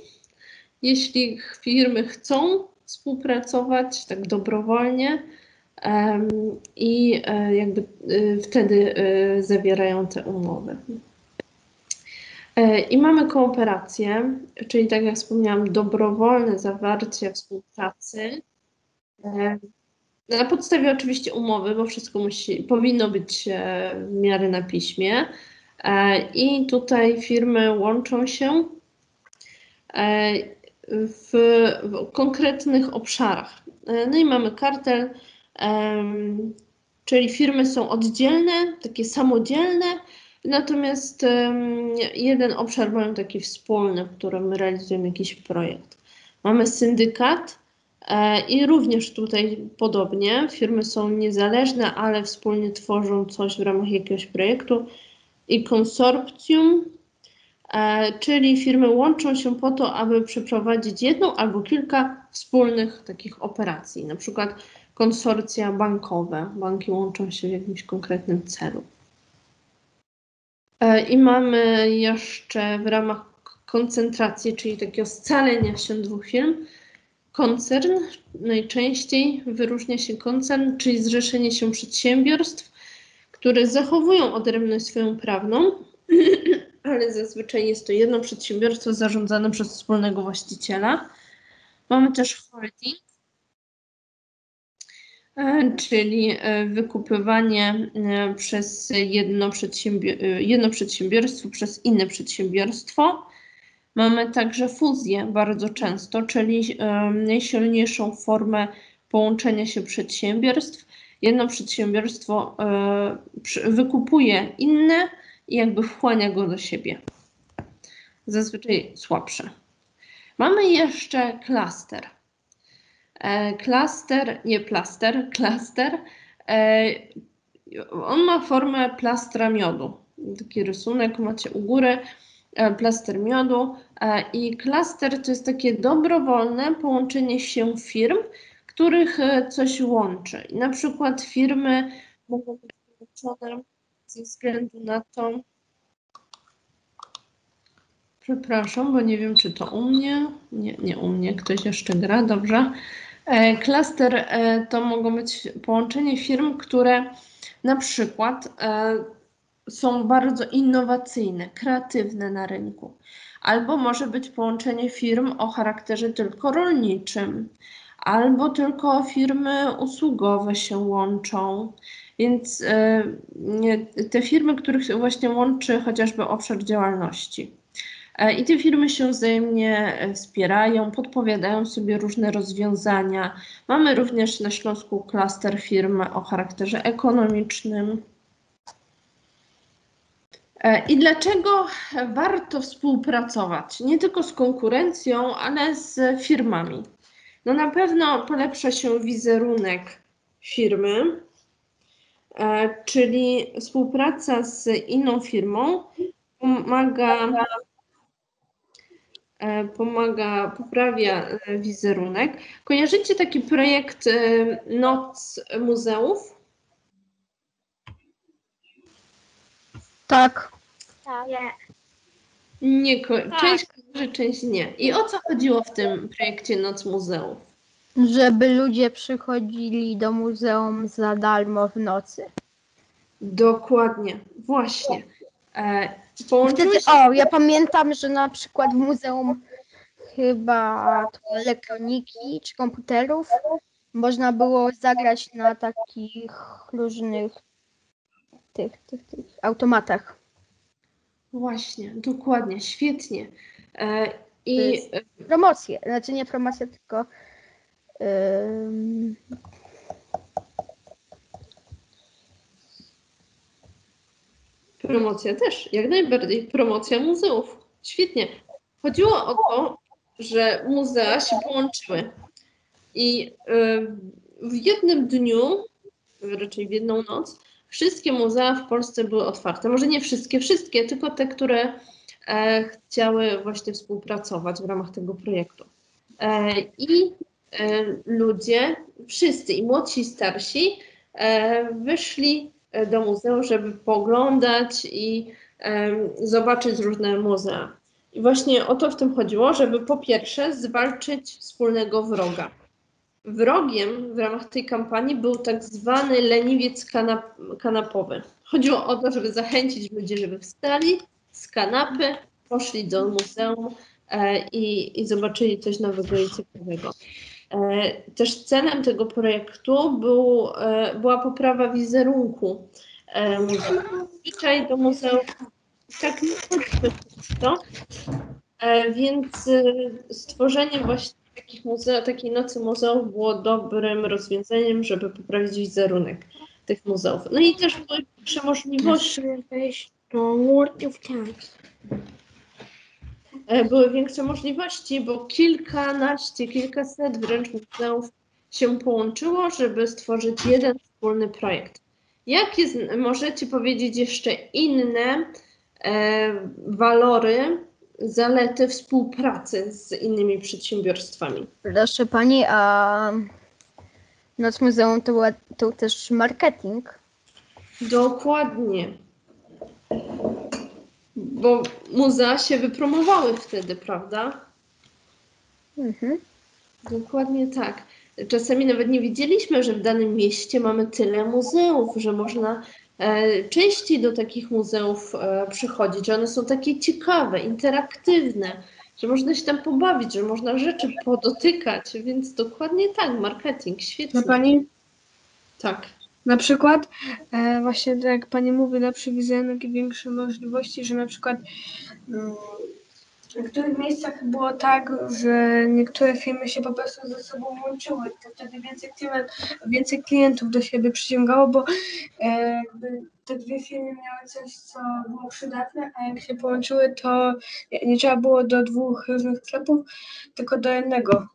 Speaker 1: jeśli firmy chcą współpracować tak dobrowolnie i e, jakby e, wtedy e, zawierają te umowy. I mamy kooperację, czyli tak jak wspomniałam, dobrowolne zawarcie współpracy. Na podstawie oczywiście umowy, bo wszystko musi, powinno być e, w miarę na piśmie. E, I tutaj firmy łączą się e, w, w konkretnych obszarach. No i mamy kartel, czyli firmy są oddzielne, takie samodzielne, natomiast jeden obszar mają taki wspólny, w którym realizujemy jakiś projekt. Mamy syndykat i również tutaj podobnie, firmy są niezależne, ale wspólnie tworzą coś w ramach jakiegoś projektu i konsorcjum, E, czyli firmy łączą się po to, aby przeprowadzić jedną albo kilka wspólnych takich operacji, na przykład konsorcja bankowe. Banki łączą się w jakimś konkretnym celu. E, I mamy jeszcze w ramach koncentracji, czyli takiego scalenia się dwóch firm, koncern. Najczęściej wyróżnia się koncern, czyli zrzeszenie się przedsiębiorstw, które zachowują odrębność swoją prawną, ale zazwyczaj jest to jedno przedsiębiorstwo zarządzane przez wspólnego właściciela. Mamy też holding, e, czyli e, wykupywanie e, przez jedno, przedsiębior- jedno przedsiębiorstwo przez inne przedsiębiorstwo. Mamy także fuzję bardzo często, czyli najsilniejszą formę połączenia się przedsiębiorstw. Jedno przedsiębiorstwo e, wykupuje inne i jakby wchłania go do siebie. Zazwyczaj słabsze. Mamy jeszcze klaster. E, Klaster, nie plaster, klaster. E, On ma formę plastra miodu. Taki rysunek macie u góry, plaster miodu. E, I klaster to jest takie dobrowolne połączenie się firm, których e, coś łączy. Na przykład firmy mogą być połączone ze względu na to, przepraszam, bo nie wiem, czy to u mnie, nie, nie u mnie, ktoś jeszcze gra, dobrze. E, Klaster e, to mogą być połączenie firm, które na przykład e, są bardzo innowacyjne, kreatywne na rynku. Albo może być połączenie firm o charakterze tylko rolniczym, albo tylko firmy usługowe się łączą. Więc nie- te firmy, których właśnie łączy chociażby obszar działalności. E, I te firmy się wzajemnie e, wspierają, podpowiadają sobie różne rozwiązania. Mamy również na Śląsku klaster firm o charakterze ekonomicznym. E, I dlaczego warto współpracować nie tylko z konkurencją, ale z firmami? No na pewno polepsza się wizerunek firmy, e, czyli współpraca z inną firmą pomaga, e, pomaga, poprawia wizerunek. Kojarzycie taki projekt Noc Muzeów?
Speaker 3: Tak,
Speaker 4: Nie.
Speaker 1: Nie, ko- część kojarzy, część nie. I o co chodziło w tym projekcie Noc Muzeów?
Speaker 3: żeby ludzie przychodzili do muzeum za darmo w nocy.
Speaker 1: Dokładnie, właśnie. E,
Speaker 3: Wtedy,
Speaker 1: połączyły się
Speaker 3: o, ja pamiętam, że na przykład w muzeum chyba to elektroniki czy komputerów można było zagrać na takich różnych tych, tych, tych automatach.
Speaker 1: Właśnie, dokładnie, świetnie. E, I
Speaker 3: jest- Promocje, znaczy nie promocje, tylko ym,
Speaker 1: promocja też, jak najbardziej. Promocja muzeów. Świetnie. Chodziło o to, że muzea się połączyły. I y, w jednym dniu raczej w jedną noc, wszystkie muzea w Polsce były otwarte. Może nie wszystkie, wszystkie, tylko te, które e, chciały właśnie współpracować w ramach tego projektu. E, I e, ludzie, wszyscy, i młodsi, i starsi, e, wyszli e, do muzeum, żeby poglądać i em, zobaczyć różne muzea. I właśnie o to w tym chodziło, żeby po pierwsze zwalczyć wspólnego wroga. Wrogiem w ramach tej kampanii był tak zwany leniwiec kanap kanapowy. Chodziło o to, żeby zachęcić ludzi, żeby wstali z kanapy, poszli do muzeum e, i, i zobaczyli coś nowego i ciekawego. E, też celem tego projektu był, e, była poprawa wizerunku e, muzeum. Dzisiaj do muzeum tak nie chodźmy często, e, więc e, stworzenie właśnie takich muzeo, takiej nocy muzeów było dobrym rozwiązaniem, żeby poprawić wizerunek tych muzeów. No i też były większe możliwości. E, były większe możliwości, bo kilkanaście, kilkaset wręcz muzeów się połączyło, żeby stworzyć jeden wspólny projekt. Jakie możecie powiedzieć jeszcze inne e, walory, zalety współpracy z innymi przedsiębiorstwami?
Speaker 3: Proszę pani, a Noc Muzeum to, była, to też marketing.
Speaker 1: Dokładnie. Bo muzea się wypromowały wtedy, prawda?
Speaker 3: Mhm.
Speaker 1: Dokładnie tak. Czasami nawet nie wiedzieliśmy, że w danym mieście mamy tyle muzeów, że można częściej do takich muzeów e, przychodzić, że one są takie ciekawe, interaktywne, że można się tam pobawić, że można rzeczy podotykać, więc dokładnie tak, marketing, świetnie.
Speaker 6: No pani,
Speaker 1: Tak.
Speaker 6: na przykład, e, właśnie tak jak pani mówi, lepszy wizerunek i większe możliwości, że na przykład mm, w niektórych miejscach było tak, że niektóre firmy się po prostu ze sobą łączyły, to wtedy więcej, więcej klientów do siebie przyciągało, bo e, te dwie firmy miały coś, co było przydatne, a jak się połączyły, to nie, nie trzeba było do dwóch różnych sklepów, tylko do jednego.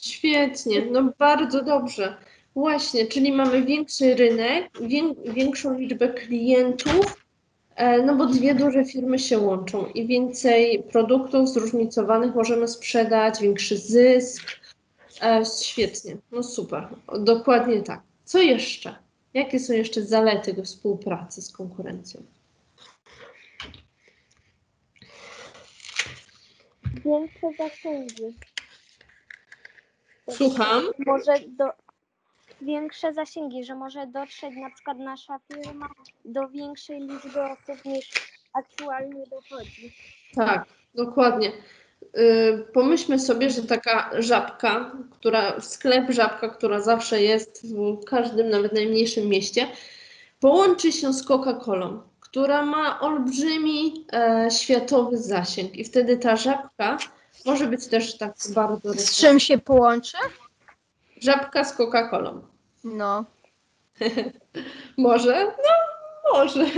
Speaker 1: Świetnie, no bardzo dobrze. Właśnie, czyli mamy większy rynek, wię, większą liczbę klientów, no bo dwie duże firmy się łączą i więcej produktów zróżnicowanych możemy sprzedać, większy zysk. E, świetnie, no super, dokładnie tak. Co jeszcze? Jakie są jeszcze zalety do współpracy z konkurencją?
Speaker 12: Większe zasięgi.
Speaker 1: Słucham?
Speaker 12: Może do, większe zasięgi, że może dotrzeć na przykład nasza firma do większej liczby osób niż aktualnie dochodzi.
Speaker 1: Tak, dokładnie. Y, Pomyślmy sobie, że taka żabka, która, sklep żabka, która zawsze jest w każdym, nawet najmniejszym mieście, połączy się z Coca-Colą, która ma olbrzymi e, światowy zasięg i wtedy ta żabka może być też tak bardzo...
Speaker 3: Z czym się połączy?
Speaker 1: Żabka z Coca-Colą.
Speaker 3: No.
Speaker 1: Może? No, może.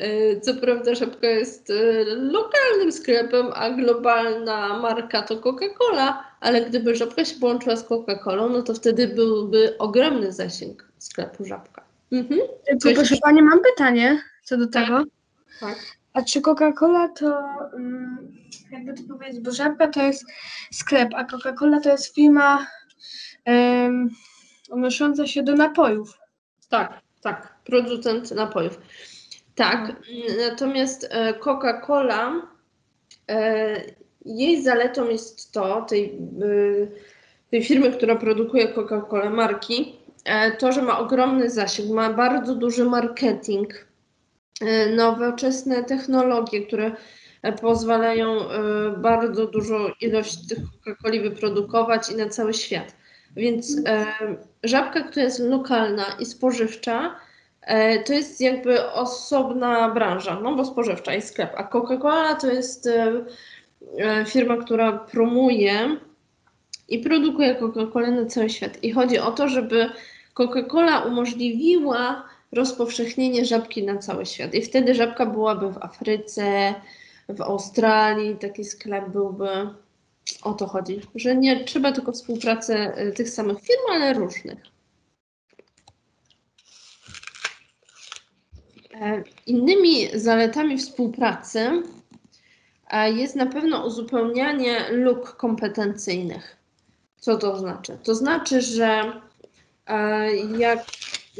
Speaker 1: Y, Co prawda Żabka jest y, lokalnym sklepem, a globalna marka to Coca-Cola, ale gdyby Żabka się połączyła z Coca-Colą, no to wtedy byłby ogromny zasięg sklepu Żabka. Mhm.
Speaker 6: Tylko proszę? Pani, mam pytanie co do tego.
Speaker 1: Tak.
Speaker 6: A czy Coca-Cola to, mm, jakby to powiedzieć, bo Żabka to jest sklep, a Coca-Cola to jest firma odnosząca się do napojów.
Speaker 1: Tak, tak, producent napojów. Tak, natomiast e, Coca-Cola, e, jej zaletą jest to, tej, y, tej firmy, która produkuje Coca-Colę, marki, e, to, że ma ogromny zasięg, ma bardzo duży marketing, e, nowoczesne technologie, które e, pozwalają e, bardzo dużą ilość tych Coca-Coli wyprodukować i na cały świat. Więc e, żabka, która jest lokalna i spożywcza, e, to jest jakby osobna branża, no bo spożywcza i sklep, a Coca-Cola to jest e, e, firma, która promuje i produkuje Coca-Colę na cały świat. I chodzi o to, żeby Coca-Cola umożliwiła rozpowszechnienie żabki na cały świat. I wtedy żabka byłaby w Afryce, w Australii, taki sklep byłby o to chodzi, że nie trzeba tylko współpracy y, tych samych firm, ale różnych. E, innymi zaletami współpracy e, jest na pewno uzupełnianie luk kompetencyjnych. Co to znaczy? To znaczy, że e, jak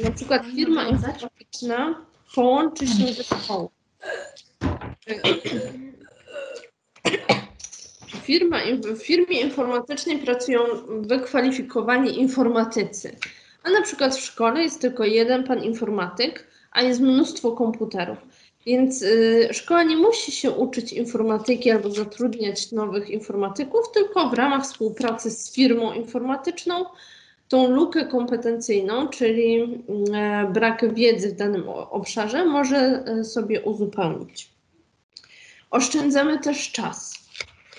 Speaker 1: na przykład firma informatyczna połączy się ze szkołą. Firma, w firmie informatycznej pracują wykwalifikowani informatycy. A na przykład w szkole jest tylko jeden pan informatyk, a jest mnóstwo komputerów. Więc y, szkoła nie musi się uczyć informatyki albo zatrudniać nowych informatyków, tylko w ramach współpracy z firmą informatyczną tą lukę kompetencyjną, czyli e, brak wiedzy w danym obszarze, może e, sobie uzupełnić. Oszczędzamy też czas.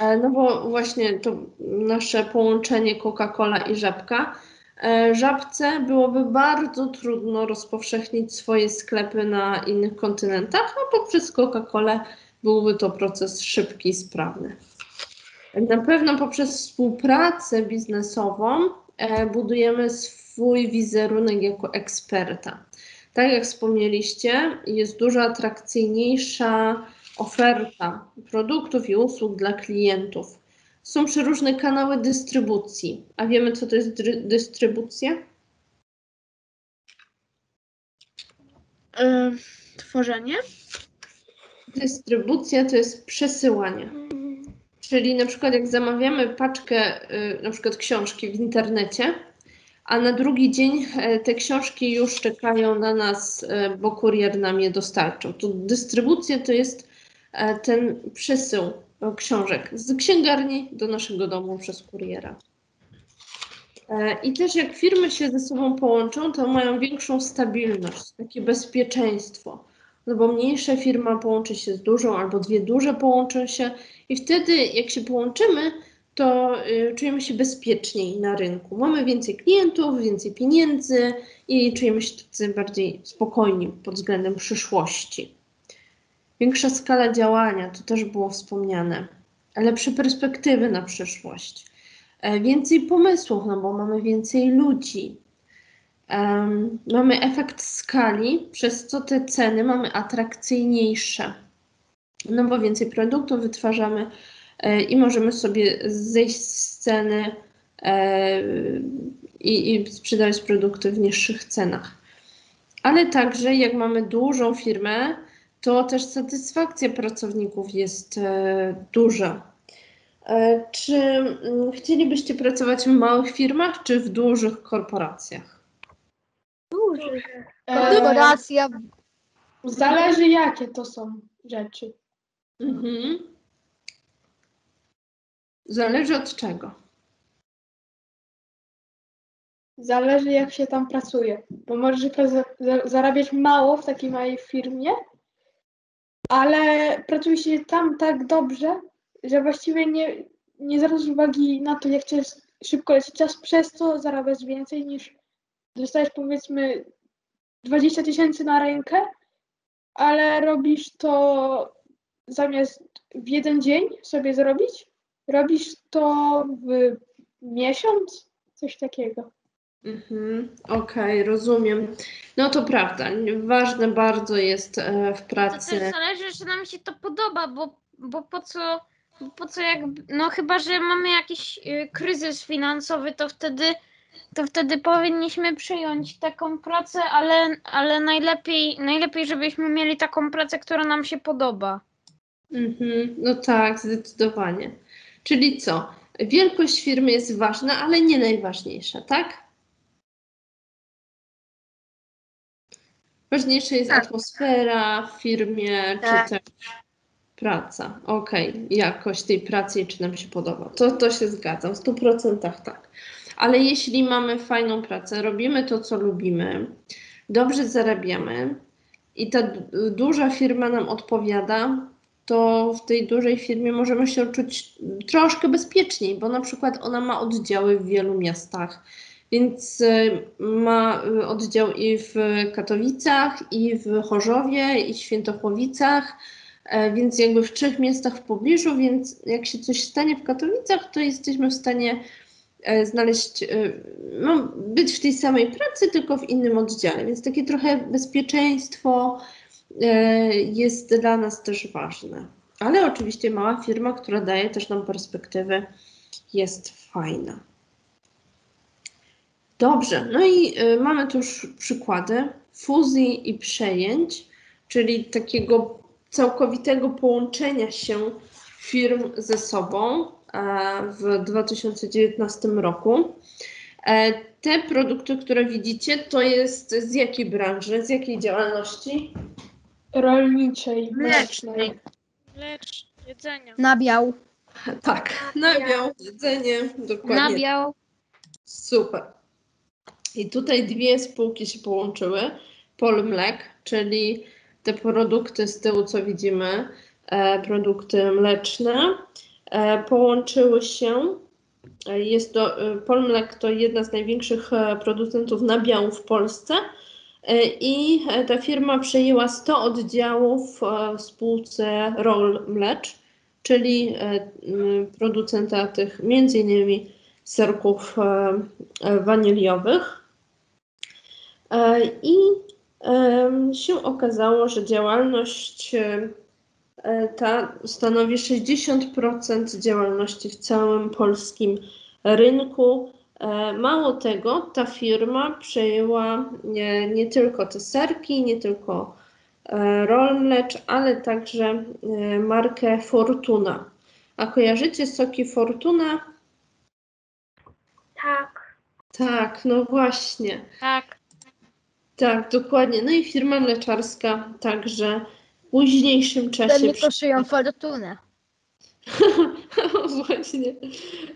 Speaker 1: E, No bo właśnie to nasze połączenie Coca-Cola i Żabka. E, Żabce byłoby bardzo trudno rozpowszechnić swoje sklepy na innych kontynentach, a poprzez Coca-Colę byłby to proces szybki i sprawny. Na pewno poprzez współpracę biznesową e, budujemy swój wizerunek jako eksperta. Tak jak wspomnieliście, jest dużo atrakcyjniejsza oferta produktów i usług dla klientów. Są przeróżne kanały dystrybucji. A wiemy, co to jest dry- dystrybucja?
Speaker 2: E, tworzenie?
Speaker 1: Dystrybucja to jest przesyłanie. Czyli na przykład jak zamawiamy paczkę y, na przykład książki w internecie, a na drugi dzień e, te książki już czekają na nas, e, bo kurier nam je dostarczył. To dystrybucja to jest ten przesył e, książek z księgarni do naszego domu przez kuriera. E, I też jak firmy się ze sobą połączą, to mają większą stabilność, takie bezpieczeństwo. No bo mniejsza firma połączy się z dużą, albo dwie duże połączą się i wtedy jak się połączymy, to y, czujemy się bezpieczniej na rynku. Mamy więcej klientów, więcej pieniędzy i czujemy się bardziej spokojni pod względem przyszłości. Większa skala działania, to też było wspomniane. Lepsze perspektywy na przyszłość. E, Więcej pomysłów, no bo mamy więcej ludzi. Em, mamy efekt skali, przez co te ceny mamy atrakcyjniejsze. No bo więcej produktów wytwarzamy e, i możemy sobie zejść z ceny e, i, i sprzedawać produkty w niższych cenach. Ale także jak mamy dużą firmę, to też satysfakcja pracowników jest e, duża. E, Czy mm, chcielibyście pracować w małych firmach, czy w dużych korporacjach?
Speaker 3: Korporacja
Speaker 7: Zależy jakie to są rzeczy.
Speaker 1: Mhm. Zależy od czego.
Speaker 7: Zależy jak się tam pracuje. Bo możesz za- za- zarabiać mało w takiej małej firmie, ale pracuje się tam tak dobrze, że właściwie nie, nie zwracasz uwagi na to, jak szybko leci czas, przez co zarabiasz więcej niż dostajesz powiedzmy 20 tysięcy na rękę, ale robisz to zamiast w jeden dzień sobie zrobić, robisz to w miesiąc, coś takiego.
Speaker 1: Mhm. Okej, rozumiem. No to prawda. Ważne bardzo jest e, w
Speaker 8: To
Speaker 1: pracy.
Speaker 8: też zależy, czy nam się to podoba, bo, bo po co, bo po co jakby, no chyba, że mamy jakiś y, kryzys finansowy, to wtedy, to wtedy powinniśmy przyjąć taką pracę, ale, ale najlepiej, najlepiej, żebyśmy mieli taką pracę, która nam się podoba.
Speaker 1: Mhm. No tak, zdecydowanie. Czyli co? Wielkość firmy jest ważna, ale nie najważniejsza, tak? Ważniejsza jest atmosfera w firmie,
Speaker 3: Tak.
Speaker 1: czy też praca. Okej, jakość tej pracy i czy nam się podoba. To, to się zgadzam, w 100% tak. Ale jeśli mamy fajną pracę, robimy to, co lubimy, dobrze zarabiamy i ta duża firma nam odpowiada, to w tej dużej firmie możemy się czuć troszkę bezpieczniej, bo na przykład ona ma oddziały w wielu miastach. Więc y, ma y, oddział i w Katowicach, i w Chorzowie, i w Świętochłowicach, e, więc jakby w trzech miastach w pobliżu, więc jak się coś stanie w Katowicach, to jesteśmy w stanie e, znaleźć, e, no, być w tej samej pracy, tylko w innym oddziale, więc takie trochę bezpieczeństwo, jest dla nas też ważne. Ale oczywiście mała firma, która daje też nam perspektywy, jest fajna. Dobrze, no i y, mamy tu już przykłady fuzji i przejęć, czyli takiego całkowitego połączenia się firm ze sobą e, w 2019 roku. E, Te produkty, które widzicie, to jest z jakiej branży, z jakiej działalności?
Speaker 7: Rolniczej,
Speaker 2: Mlecznej.
Speaker 7: mlecznej.
Speaker 5: Lecz jedzenia.
Speaker 3: Nabiał.
Speaker 1: Tak, nabiał, jedzenie, dokładnie.
Speaker 8: Nabiał.
Speaker 1: Super. I tutaj dwie spółki się połączyły. Polmlek, czyli te produkty z tyłu, co widzimy, e, produkty mleczne, e, połączyły się. E, Jest to, Polmlek to jedna z największych producentów nabiału w Polsce i ta firma przejęła 100 oddziałów w spółce Roll Mlecz, czyli producenta tych między innymi serków waniliowych. E, I się okazało, że działalność e, ta stanowi 60% działalności w całym polskim rynku. E, Mało tego, ta firma przejęła nie, nie tylko te serki, nie tylko mlecz, ale także markę Fortuna. A kojarzycie soki Fortuna?
Speaker 4: Tak.
Speaker 1: Tak, no właśnie.
Speaker 5: Tak.
Speaker 1: Tak, dokładnie. No i firma mleczarska także w późniejszym czasie.
Speaker 3: Pewnie
Speaker 1: przy-
Speaker 3: koszują fortunę.
Speaker 1: Właśnie.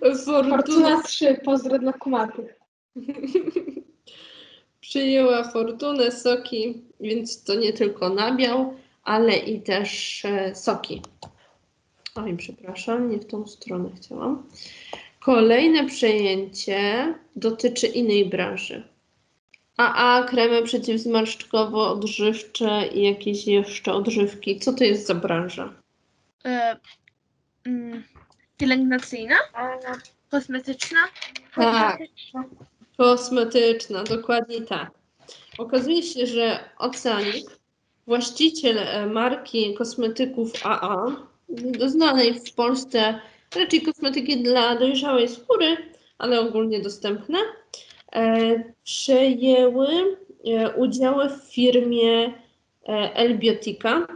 Speaker 1: Fortuna
Speaker 7: Fortuna 3, pozdro dla kumatych.
Speaker 1: przyjęła fortunę, soki, więc to nie tylko nabiał, ale i też e, soki. Oj, przepraszam, nie w tą stronę chciałam. Kolejne przejęcie dotyczy innej branży. AA, kremy przeciwzmarszczkowo-odżywcze i jakieś jeszcze odżywki. Co to jest za branża?
Speaker 2: E, mm, pielęgnacyjna? Kosmetyczna?
Speaker 1: Tak, kosmetyczna, dokładnie tak. Okazuje się, że Oceanik, właściciel e, marki kosmetyków AA, znanej w Polsce raczej kosmetyki dla dojrzałej skóry, ale ogólnie dostępne, przejęły e, udziały w firmie e, Elbiotika.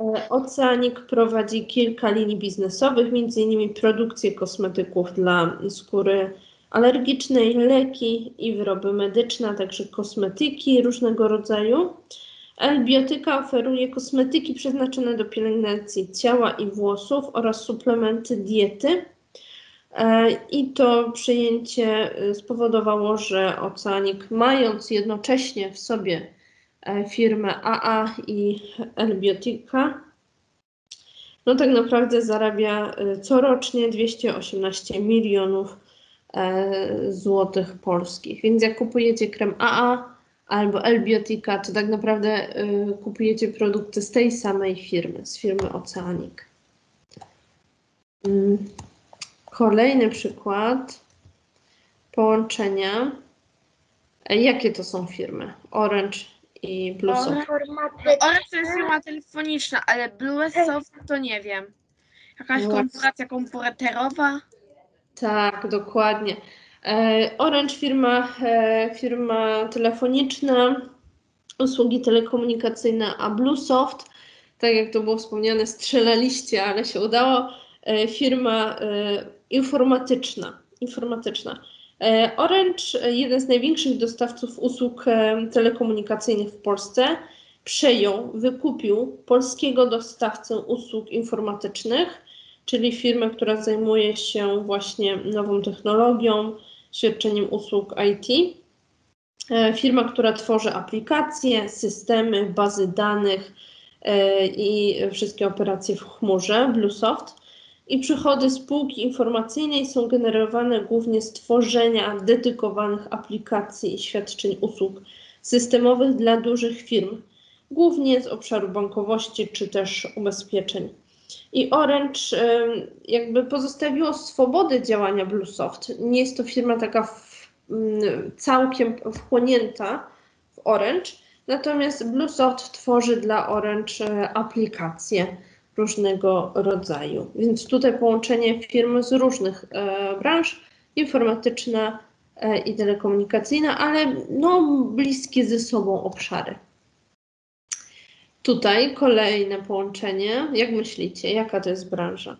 Speaker 1: E, Oceanik prowadzi kilka linii biznesowych, m.in. produkcję kosmetyków dla skóry alergicznej, leki i wyroby medyczne, a także kosmetyki różnego rodzaju. Elbiotyka oferuje kosmetyki przeznaczone do pielęgnacji ciała i włosów oraz suplementy diety. E, I to przyjęcie e, spowodowało, że Oceanik, mając jednocześnie w sobie e, firmę AA i Elbiotika, no tak naprawdę zarabia corocznie 218 milionów złotych polskich. Więc jak kupujecie krem AA albo Elbiotika, to tak naprawdę kupujecie produkty z tej samej firmy, z firmy Oceanik. Kolejny przykład połączenia. Jakie to są firmy? Orange i Bluesoft.
Speaker 2: Oraz to jest firma telefoniczna, ale Bluesoft to nie wiem. Jakaś korporacja komputerowa?
Speaker 1: Tak, dokładnie. E, Orange firma, e, firma telefoniczna, usługi telekomunikacyjne, a Bluesoft, tak jak to było wspomniane, strzelaliście, ale się udało, e, firma informatyczna. informatyczna. E, Orange, e, jeden z największych dostawców usług e, telekomunikacyjnych w Polsce, przejął, wykupił polskiego dostawcę usług informatycznych, czyli firmę, która zajmuje się właśnie nową technologią, świadczeniem usług IT. Firma, która tworzy aplikacje, systemy, bazy danych i wszystkie operacje w chmurze, Bluesoft. I przychody spółki informacyjnej są generowane głównie z tworzenia dedykowanych aplikacji i świadczeń usług systemowych dla dużych firm, głównie z obszaru bankowości czy też ubezpieczeń. I Orange jakby pozostawiło swobodę działania Bluesoft. Nie jest to firma taka w, mm, całkiem wchłonięta w Orange, Natomiast Bluesoft tworzy dla Orange e, aplikacje różnego rodzaju. Więc tutaj połączenie firm z różnych e, branż, informatyczna e, i telekomunikacyjna, ale no, bliskie ze sobą obszary. Tutaj kolejne połączenie. Jak myślicie, jaka to jest branża?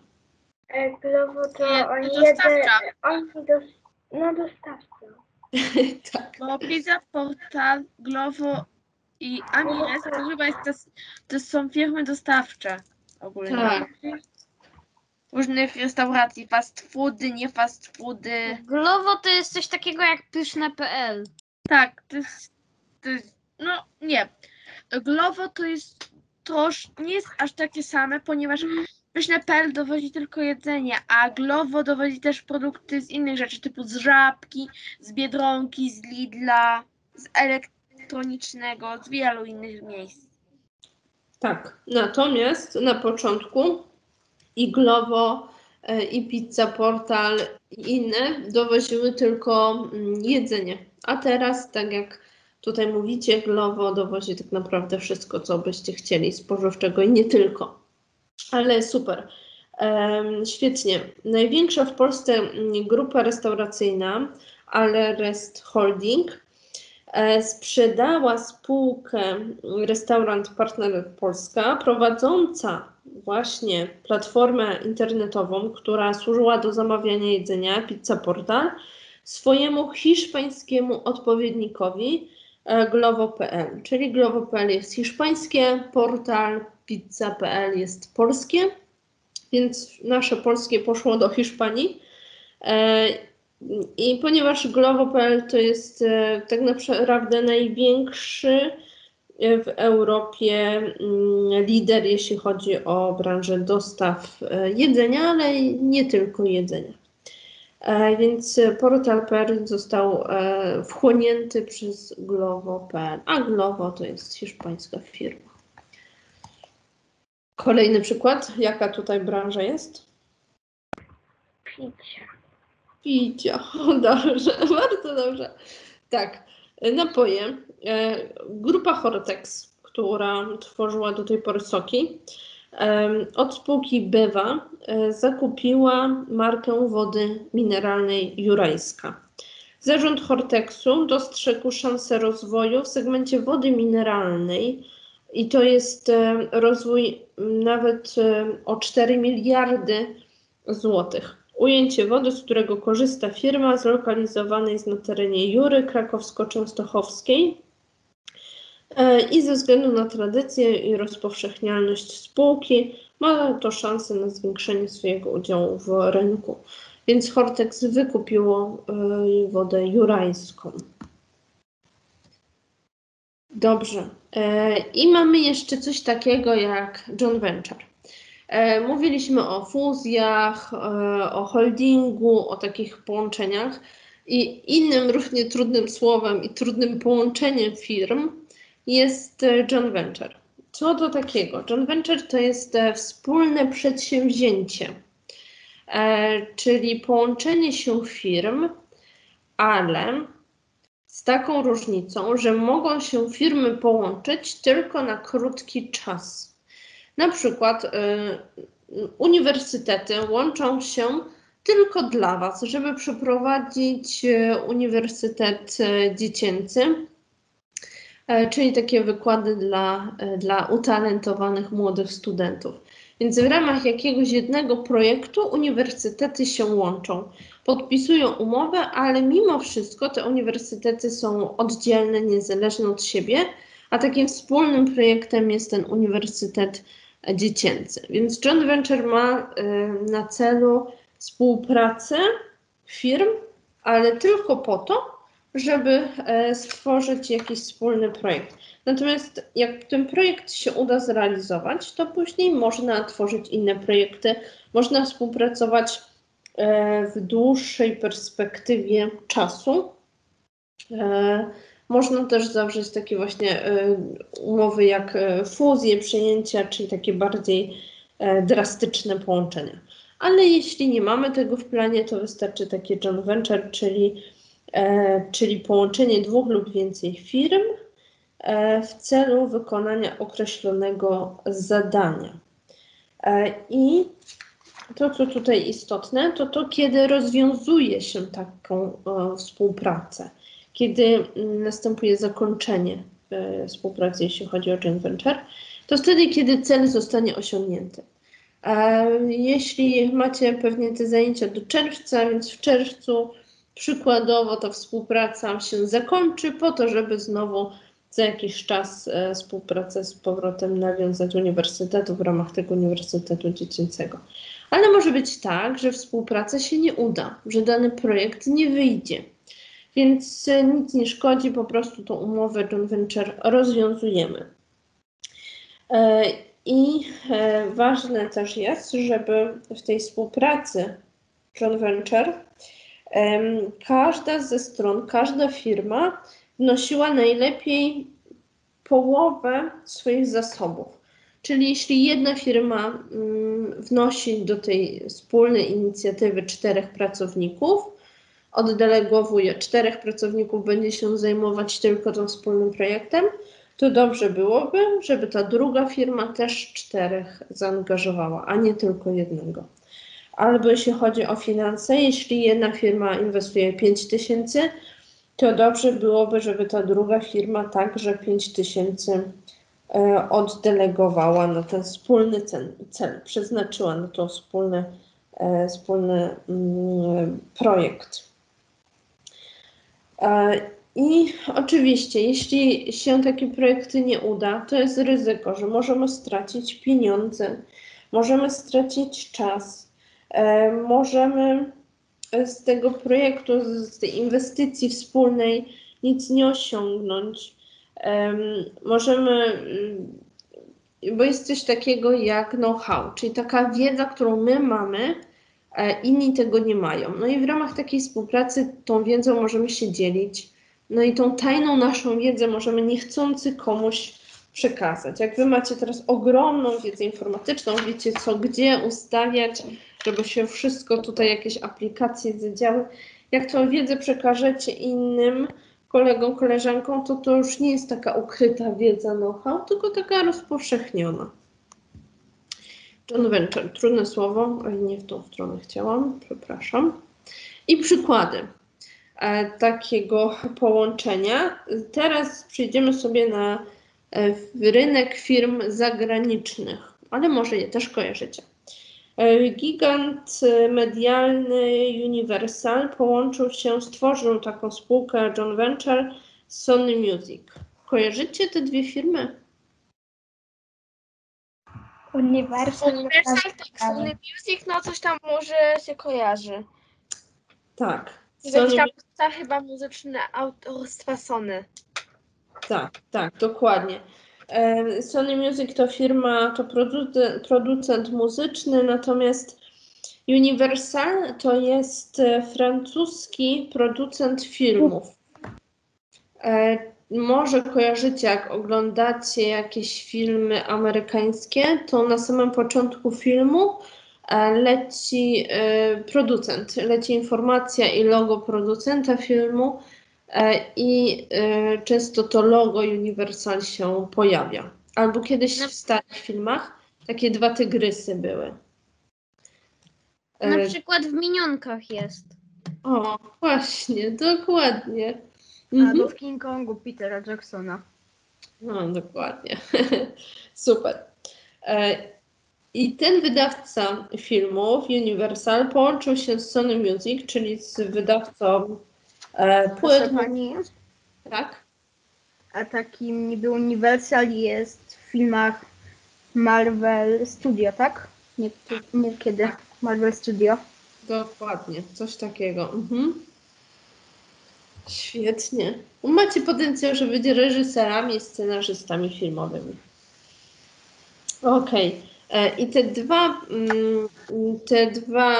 Speaker 4: E, Glovo to
Speaker 2: Nie,
Speaker 4: oni
Speaker 2: dostawcza.
Speaker 4: oni dos, no dostawca.
Speaker 1: tak.
Speaker 2: Bo Pizza, Portal, Glovo i Amires to chyba jest to, to są firmy dostawcze ogólnie.
Speaker 1: Tak.
Speaker 2: Różnych restauracji, fast foody, nie fast foody.
Speaker 8: Glovo to jest coś takiego jak pyszne.pl.
Speaker 2: Tak, to jest, to jest no nie. Glovo to jest trosz, nie jest aż takie same, ponieważ Pyszne.pl dowozi tylko jedzenie, a Glovo dowozi też produkty z innych rzeczy, typu z Żabki, z Biedronki, z Lidla, z elektronicznego, z wielu innych miejsc.
Speaker 1: Tak. Natomiast na początku i Glovo, e, i Pizza Portal, i inne dowoziły tylko mm, jedzenie. A teraz, tak jak tutaj mówicie, Glovo dowozi tak naprawdę wszystko, co byście chcieli spożywczego i nie tylko. Ale super. Świetnie. Największa w Polsce mm, grupa restauracyjna, ale Rest Holding, sprzedała spółkę Restaurant Partner Polska, prowadząca właśnie platformę internetową, która służyła do zamawiania jedzenia, Pizza Portal, swojemu hiszpańskiemu odpowiednikowi e, Glovo.pl. Czyli Glovo.pl jest hiszpańskie, portal pizza.pl jest polskie, więc nasze polskie poszło do Hiszpanii. I ponieważ Glovo.pl to jest e, tak naprawdę największy e, w Europie mm, lider, jeśli chodzi o branżę dostaw e, jedzenia, ale nie tylko jedzenia. Więc portal.pl został e, wchłonięty przez Glovo.pl, a Glovo to jest hiszpańska firma. Kolejny przykład, jaka tutaj branża jest?
Speaker 4: Picia.
Speaker 1: Picia, dobrze, bardzo dobrze. Tak, napoje. E, Grupa Hortex, która tworzyła do tej pory soki, em, od spółki Bywa e, zakupiła markę wody mineralnej Jurajska. Zarząd Hortexu dostrzegł szansę rozwoju w segmencie wody mineralnej i to jest e, rozwój nawet e, o 4 miliardy złotych. Ujęcie wody, z którego korzysta firma, zlokalizowana jest na terenie Jury Krakowsko-Częstochowskiej E, i ze względu na tradycję i rozpowszechnialność spółki ma to szansę na zwiększenie swojego udziału w rynku. Więc Hortex wykupiło e, wodę jurajską. Dobrze. E, I mamy jeszcze coś takiego jak John Venture. E, Mówiliśmy o fuzjach, e, o holdingu, o takich połączeniach i innym równie trudnym słowem i trudnym połączeniem firm jest e, John Venture. Co to takiego? John Venture to jest wspólne przedsięwzięcie, czyli połączenie się firm, ale z taką różnicą, że mogą się firmy połączyć tylko na krótki czas. Na przykład y, uniwersytety łączą się tylko dla Was, żeby przeprowadzić y, uniwersytet y, dziecięcy, e, czyli takie wykłady dla, e, dla utalentowanych młodych studentów. Więc w ramach jakiegoś jednego projektu uniwersytety się łączą, podpisują umowę, ale mimo wszystko te uniwersytety są oddzielne, niezależne od siebie, a takim wspólnym projektem jest ten uniwersytet dziecięcy. Więc John Venture ma y, na celu współpracę firm, ale tylko po to, żeby e, stworzyć jakiś wspólny projekt. Natomiast jak ten projekt się uda zrealizować, to później można tworzyć inne projekty, można współpracować e, w dłuższej perspektywie czasu. Można też zawrzeć takie właśnie e, umowy jak e, fuzje, przejęcia, czyli takie bardziej e, drastyczne połączenia. Ale jeśli nie mamy tego w planie, to wystarczy takie joint venture, czyli, czyli połączenie dwóch lub więcej firm w celu wykonania określonego zadania. I to, co tutaj istotne, to to, kiedy rozwiązuje się taką współpracę, kiedy następuje zakończenie e, współpracy, jeśli chodzi o joint venture, to wtedy, kiedy cel zostanie osiągnięty. Jeśli macie pewnie te zajęcia do czerwca, więc w czerwcu przykładowo ta współpraca się zakończy po to, żeby znowu za jakiś czas e, współpracę z powrotem nawiązać uniwersytetu w ramach tego uniwersytetu dziecięcego. Ale może być tak, że współpraca się nie uda, że dany projekt nie wyjdzie. Więc e, nic nie szkodzi, po prostu tą umowę joint venture rozwiązujemy. E, I e, ważne też jest, żeby w tej współpracy joint venture każda ze stron, każda firma wnosiła najlepiej połowę swoich zasobów. Czyli jeśli jedna firma mm, wnosi do tej wspólnej inicjatywy czterech pracowników, oddelegowuje czterech pracowników, będzie się zajmować tylko tym wspólnym projektem, to dobrze byłoby, żeby ta druga firma też czterech zaangażowała, a nie tylko jednego. Albo jeśli chodzi o finanse, jeśli jedna firma inwestuje 5 tysięcy, to dobrze byłoby, żeby ta druga firma także 5 tysięcy e, oddelegowała na ten wspólny cel, cel przeznaczyła na to wspólny, e, wspólny mm, projekt. E, I oczywiście, jeśli się takie projekty nie uda, to jest ryzyko, że możemy stracić pieniądze, możemy stracić czas, e, możemy z tego projektu, z tej inwestycji wspólnej nic nie osiągnąć. Em, możemy, y, bo jest coś takiego jak know-how, czyli taka wiedza, którą my mamy, e, inni tego nie mają. No i w ramach takiej współpracy tą wiedzą możemy się dzielić. No i tą tajną naszą wiedzę możemy niechcący komuś przekazać. Jak wy macie teraz ogromną wiedzę informatyczną, wiecie co, gdzie ustawiać, żeby się wszystko tutaj, jakieś aplikacje zadziały. Jak tą wiedzę przekażecie innym kolegom, koleżankom, to to już nie jest taka ukryta wiedza know-how, tylko taka rozpowszechniona. John Venture, trudne słowo, ale nie w tą stronę chciałam, przepraszam. I przykłady e, takiego połączenia. Teraz przejdziemy sobie na e, rynek firm zagranicznych, ale może je też kojarzycie. E, Gigant medialny Universal połączył się, stworzył taką spółkę John Venture z Sony Music. Kojarzycie te dwie firmy?
Speaker 4: Uniwersal.
Speaker 2: Universal, tak, Sony Music, no coś tam może się kojarzy.
Speaker 1: Tak. Sony,
Speaker 2: tam ta chyba muzyczne autorstwa Sony.
Speaker 1: tak, tak, dokładnie. E, Sony Music to firma, to producent, producent muzyczny, natomiast Universal to jest e, francuski producent filmów. Może kojarzycie, jak oglądacie jakieś filmy amerykańskie, to na samym początku filmu e, leci e, producent, leci informacja i logo producenta filmu e, i często to logo Universal się pojawia. Albo kiedyś w starych filmach takie dwa tygrysy były.
Speaker 8: Na przykład w minionkach jest.
Speaker 1: o, właśnie, dokładnie. Mhm.
Speaker 3: Albo w King Kongu Petera Jacksona.
Speaker 1: No, dokładnie. Super. E, I ten wydawca filmów, Universal, połączył się z Sony Music, czyli z wydawcą e, płyt.
Speaker 3: pani,
Speaker 1: Tak?
Speaker 3: a takim niby Universal jest w filmach Marvel Studio, tak? Nie, nie kiedy. Marvel Studio.
Speaker 1: Dokładnie, coś takiego. Mhm. Świetnie. Macie potencjał, żeby być reżyserami, scenarzystami filmowymi. Okej. E, I te dwa, mm, te dwa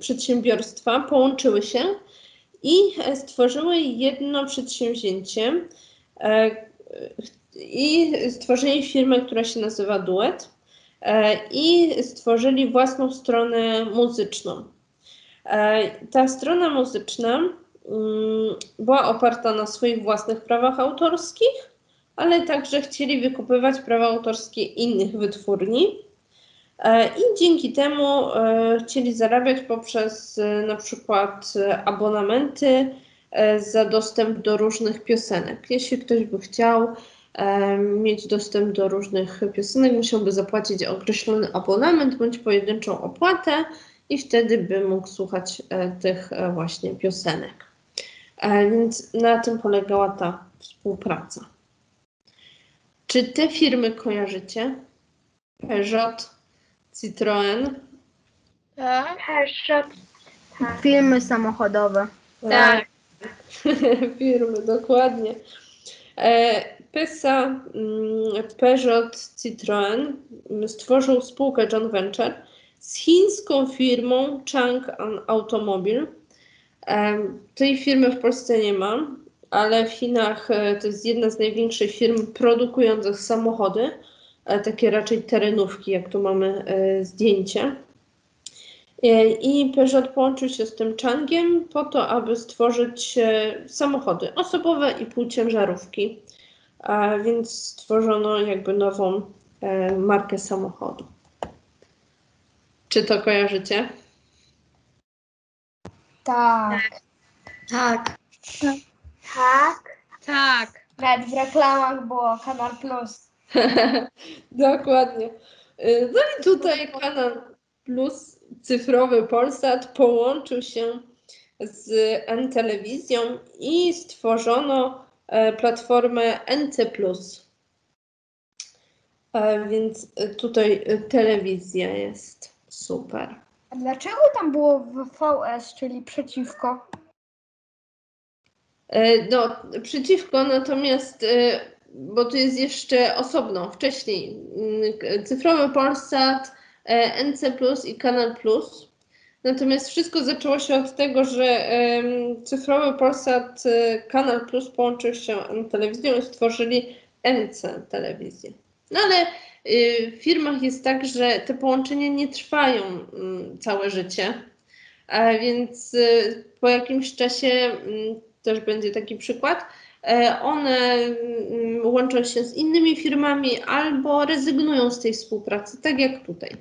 Speaker 1: przedsiębiorstwa połączyły się i e, stworzyły jedno przedsięwzięcie e, i stworzyli firmę, która się nazywa Duet i stworzyli własną stronę muzyczną. Ta strona muzyczna była oparta na swoich własnych prawach autorskich, ale także chcieli wykupywać prawa autorskie innych wytwórni. E, I dzięki temu e, chcieli zarabiać poprzez e, na przykład abonamenty za dostęp do różnych piosenek. Jeśli ktoś by chciał mieć dostęp do różnych piosenek, musiałby zapłacić określony abonament bądź pojedynczą opłatę i wtedy by mógł słuchać tych właśnie piosenek. E, Więc na tym polegała ta współpraca. Czy te firmy kojarzycie? Peugeot, Citroën,
Speaker 2: Tak.
Speaker 4: Peugeot.
Speaker 3: Filmy samochodowe.
Speaker 8: Tak.
Speaker 1: firmy, dokładnie. E, PESA, mm, Peugeot, Citroën stworzył spółkę John Venture z chińską firmą Chang'an Automobile. Tej firmy w Polsce nie ma, ale w Chinach e, to jest jedna z największych firm produkujących samochody, e, takie raczej terenówki, jak tu mamy e, zdjęcie. I Peugeot połączył się z tym Changiem po to, aby stworzyć samochody osobowe i półciężarówki. A więc stworzono jakby nową markę samochodu. Czy to kojarzycie?
Speaker 9: Tak.
Speaker 8: Tak.
Speaker 4: Tak.
Speaker 8: Tak.
Speaker 9: Nawet w reklamach było Kanal Plus.
Speaker 1: Dokładnie. No i tutaj kanał Plus cyfrowy Polsat połączył się z N-Telewizją i stworzono e, platformę NC+. E, Więc tutaj telewizja jest super.
Speaker 9: A dlaczego tam było VS, czyli przeciwko?
Speaker 1: E, No, przeciwko, natomiast, e, bo tu jest jeszcze osobno, wcześniej, mm, cyfrowy Polsat, e, NC i Kanal. Natomiast wszystko zaczęło się od tego, że cyfrowy Polsat, Kanal Plus połączył się z telewizją i stworzyli NC Telewizję. No ale w firmach jest tak, że te połączenia nie trwają mm, całe życie. A więc y, po jakimś czasie mm, też będzie taki przykład. e, One mm, łączą się z innymi firmami albo rezygnują z tej współpracy, tak jak tutaj.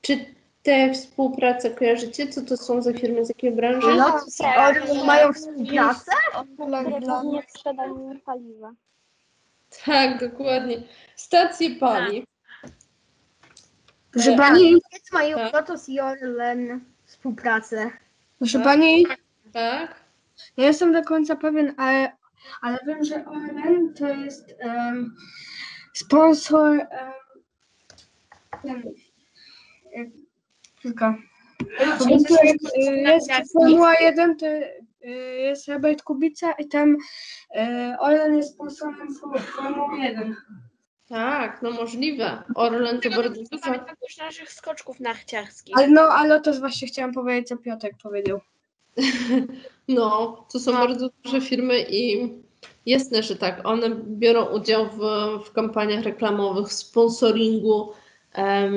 Speaker 1: Czy te współprace kojarzycie? Co to są za firmy, z jakiej branży?
Speaker 3: Lotus i Orlen mają współpracę?
Speaker 12: Nie sprzedają paliwa.
Speaker 1: Tak, dokładnie. Stacje paliw.
Speaker 6: Proszę
Speaker 1: E,
Speaker 6: pani,
Speaker 3: Niemiec mają
Speaker 1: Tak.
Speaker 3: Lotus i Orlen współpracę.
Speaker 6: proszę pani,
Speaker 1: Tak?
Speaker 6: nie jestem do końca pewien, ale, ale wiem, że Orlen to jest em, sponsor em, ten, tylko. Jest Formuła 1, to y, jest Robert Kubica i tam y, Orlen jest sponsorem Form- Formuły 1.
Speaker 1: Tak, no możliwe. Orlen to bardzo dużo.
Speaker 2: Też naszych skoczków narciarskich.
Speaker 6: Ale no, ale to właśnie chciałam powiedzieć, co Piotrek powiedział.
Speaker 1: No, to są bardzo duże firmy i jasne, że tak, one biorą udział w, w kampaniach reklamowych, w sponsoringu, e,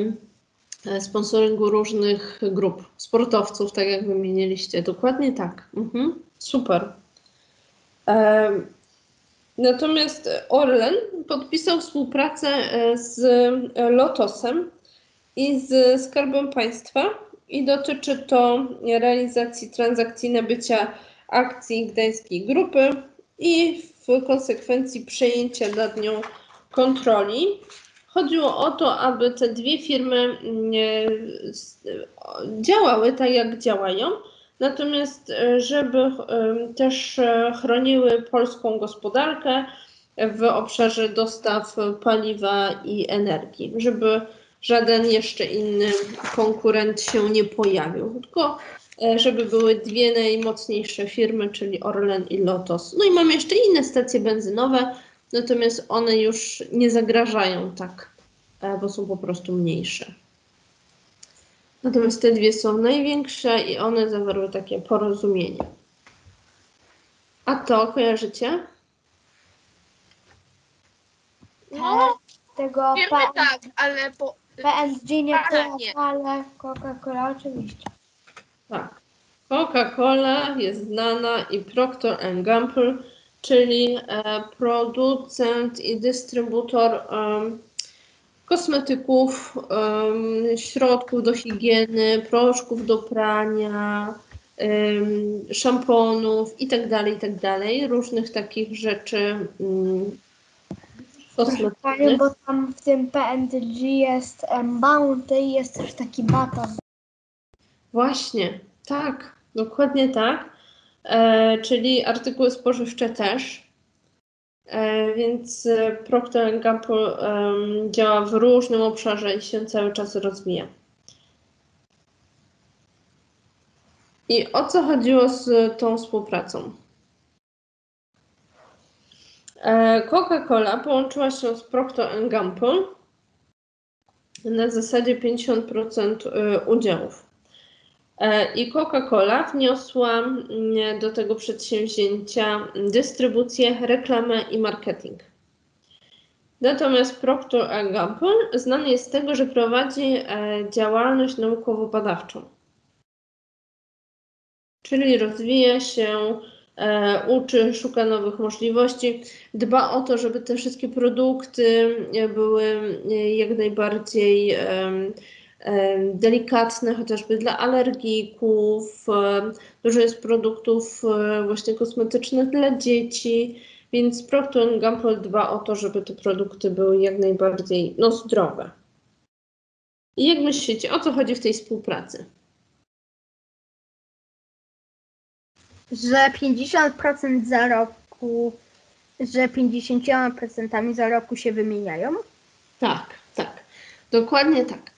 Speaker 1: sponsoringu różnych grup sportowców, tak jak wymieniliście. Dokładnie tak. Mhm. Super. Em, natomiast Orlen podpisał współpracę e, z e, Lotosem i z Skarbem Państwa i dotyczy to realizacji transakcji nabycia akcji Gdańskiej Grupy i w konsekwencji przejęcia nad nią kontroli. Chodziło o to, aby te dwie firmy mm, e, o, działały tak, jak działają, natomiast e, żeby też e, chroniły polską gospodarkę w obszarze dostaw paliwa i energii, żeby żaden jeszcze inny konkurent się nie pojawił, tylko e, żeby były dwie najmocniejsze firmy, czyli Orlen i Lotos. No i mamy jeszcze inne stacje benzynowe, natomiast one już nie zagrażają tak, e, bo są po prostu mniejsze. Natomiast te dwie są największe i one zawarły takie porozumienie. A to kojarzycie?
Speaker 2: No,
Speaker 9: Tego
Speaker 2: wiemy
Speaker 9: P-
Speaker 2: tak, ale po,
Speaker 9: PSG nie
Speaker 2: Ale nie.
Speaker 9: kojarzę, ale Coca-Cola oczywiście.
Speaker 1: Tak. Coca-Cola jest znana i Procter Gamble, czyli e, producent i dystrybutor em, kosmetyków, em, środków do higieny, proszków do prania, szamponów itd., itd., różnych takich rzeczy mm, kosmetycznych.
Speaker 9: bo tam w tym PNDG jest Bounty i jest też taki baton.
Speaker 1: Właśnie, tak, dokładnie tak. E, czyli artykuły spożywcze też. E, więc e, Procter Gamble działa w różnym obszarze i się cały czas rozwija. I o co chodziło z tą współpracą? Coca-Cola połączyła się z Procter Gamble na zasadzie 50% e, udziałów. E, I Coca-Cola wniosła mm, do tego przedsięwzięcia dystrybucję, reklamę i marketing. Natomiast Procter Gamble znany jest z tego, że prowadzi e, działalność naukowo-badawczą. Czyli rozwija się, e, uczy, szuka nowych możliwości, dba o to, żeby te wszystkie produkty były jak najbardziej delikatne, chociażby dla alergików. Dużo jest produktów właśnie kosmetycznych dla dzieci, więc Procter Gamble dba o to, żeby te produkty były jak najbardziej no, zdrowe. I jak myślicie, o co chodzi w tej współpracy?
Speaker 3: Że 50% zarobku, że 50% zarobku się wymieniają.
Speaker 1: Tak, tak. Dokładnie tak.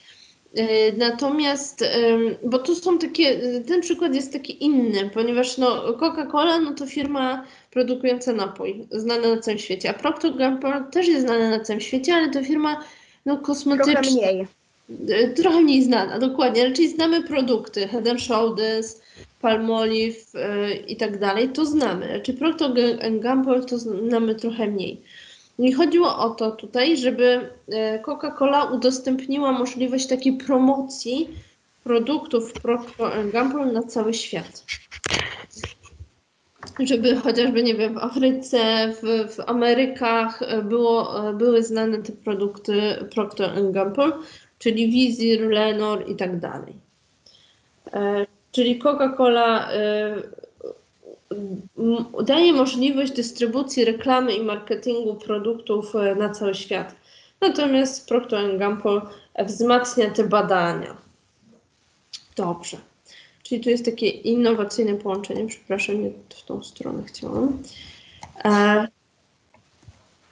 Speaker 1: E, Natomiast, bo tu są takie, ten przykład jest taki inny, ponieważ no, Coca-Cola no to firma produkująca napój, znana na całym świecie, a Procter Gamble też jest znana na całym świecie, ale to firma no, kosmetyczna.
Speaker 3: Trochę mniej.
Speaker 1: E, Trochę mniej znana, dokładnie. Raczej znamy produkty, Head and Shoulders, Palmolive e, i tak dalej, to znamy. Raczej Procter Gamble to znamy trochę mniej. I chodziło o to tutaj, żeby e, Coca-Cola udostępniła możliwość takiej promocji produktów Procter Gamble na cały świat. Żeby chociażby, nie wiem, w Afryce, w, w Amerykach e, było, e, były znane te produkty Procter Gamble, czyli Vizir, Lenor i tak dalej. Czyli Coca-Cola daje możliwość dystrybucji, reklamy i marketingu produktów e, na cały świat. Natomiast Procter Gamble wzmacnia te badania. Dobrze. Czyli tu jest takie innowacyjne połączenie. Przepraszam, nie w tą stronę chciałam. E,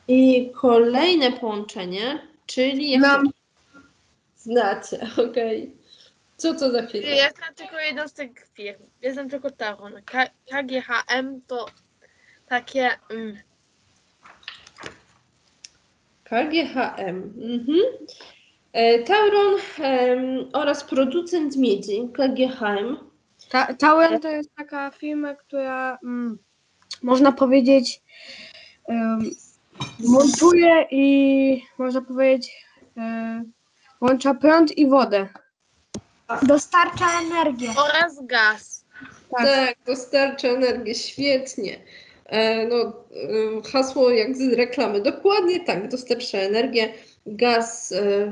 Speaker 1: I kolejne połączenie, czyli znacie, okej. Co to za firma?
Speaker 2: Ja znam tylko jedną z tych firm. Ja znam tylko Taron. K- KGHM to takie. Mm,
Speaker 1: KGHM. Mhm. E, Tauron em, oraz producent miedzi KGHM.
Speaker 6: Ta, Tauren to jest taka firma, która mm, można powiedzieć em, montuje i można powiedzieć e, łącza prąd i wodę.
Speaker 9: Dostarcza energię.
Speaker 2: oraz gaz.
Speaker 1: Tak, dostarcza energię, świetnie. E, no, e, hasło jak z reklamy. Dokładnie tak, dostarcza energię, gaz, e,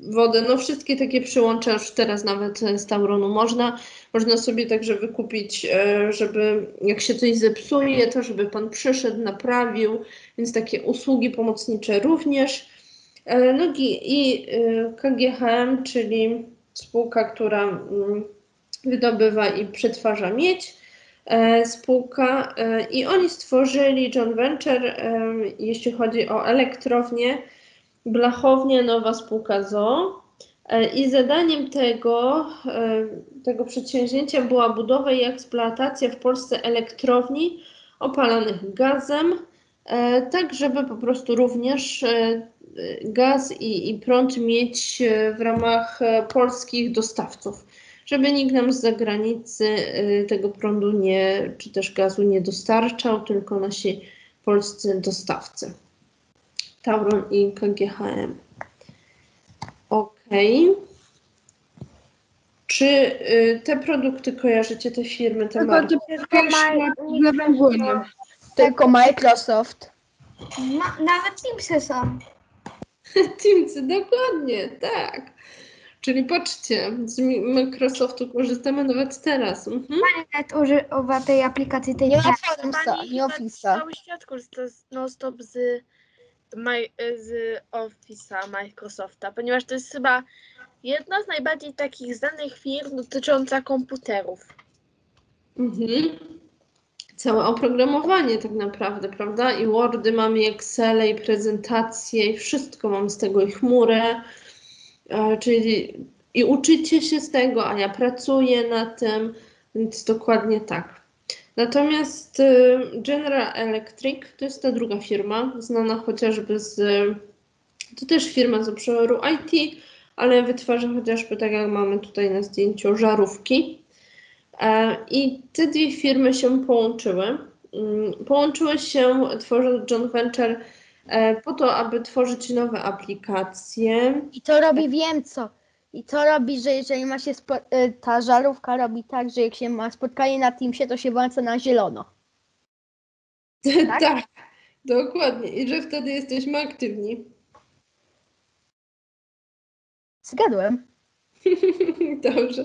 Speaker 1: wodę, no wszystkie takie przyłącza już teraz nawet z Tauronu można. Można sobie także wykupić, e, żeby jak się coś zepsuje, to żeby pan przyszedł, naprawił, więc takie usługi pomocnicze również. E, No i, i e, KGHM, czyli spółka, która mm, wydobywa i przetwarza miedź, e, spółka e, i oni stworzyli John Venture, e, jeśli chodzi o elektrownię, blachownię, nowa spółka ZOO. I zadaniem tego, tego przedsięwzięcia była budowa i eksploatacja w Polsce elektrowni opalanych gazem, tak żeby po prostu również gaz i, i prąd mieć e, w ramach e, polskich dostawców, żeby nikt nam z zagranicy e, tego prądu nie, czy też gazu nie dostarczał, tylko nasi polscy dostawcy. Tauron i KGHM. Okej. Czy y, te produkty kojarzycie, te firmy, te
Speaker 6: Tylko
Speaker 1: marki?
Speaker 6: lewym górnym.
Speaker 3: Tylko Microsoft.
Speaker 9: No, nawet Teamsy są.
Speaker 1: Teamsy, dokładnie, tak. Czyli patrzcie, z Mi- Microsoftu korzystamy nawet teraz. Mhm.
Speaker 9: Nawet używa tej aplikacji tej
Speaker 3: Nie
Speaker 9: Teams.
Speaker 3: Office'a, nie Office'a.
Speaker 2: cały świat korzysta z- non-stop z, z Office'a Microsofta, ponieważ to jest chyba jedna z najbardziej takich znanych firm dotycząca komputerów.
Speaker 1: Mhm. Całe oprogramowanie tak naprawdę, prawda? I Wordy mamy, i Excel, i prezentacje, i wszystko mam z tego, i chmurę. E, czyli i uczycie się z tego, a ja pracuję na tym, więc dokładnie tak. Natomiast y, General Electric to jest ta druga firma, znana chociażby z. To też firma z obszaru IT, ale wytwarza chociażby, tak jak mamy tutaj na zdjęciu, żarówki. E, I te dwie firmy się połączyły. Mm, Połączyły się, tworząc John Venture, e, po to, aby tworzyć nowe aplikacje.
Speaker 3: I to robi wiem co. I to robi, że jeżeli ma się y, ta żarówka robi tak, że jak się ma spotkanie na Teamsie, to się włącza na zielono.
Speaker 1: Tak? dokładnie. I że wtedy jesteśmy aktywni.
Speaker 3: Zgadłem.
Speaker 1: Dobrze,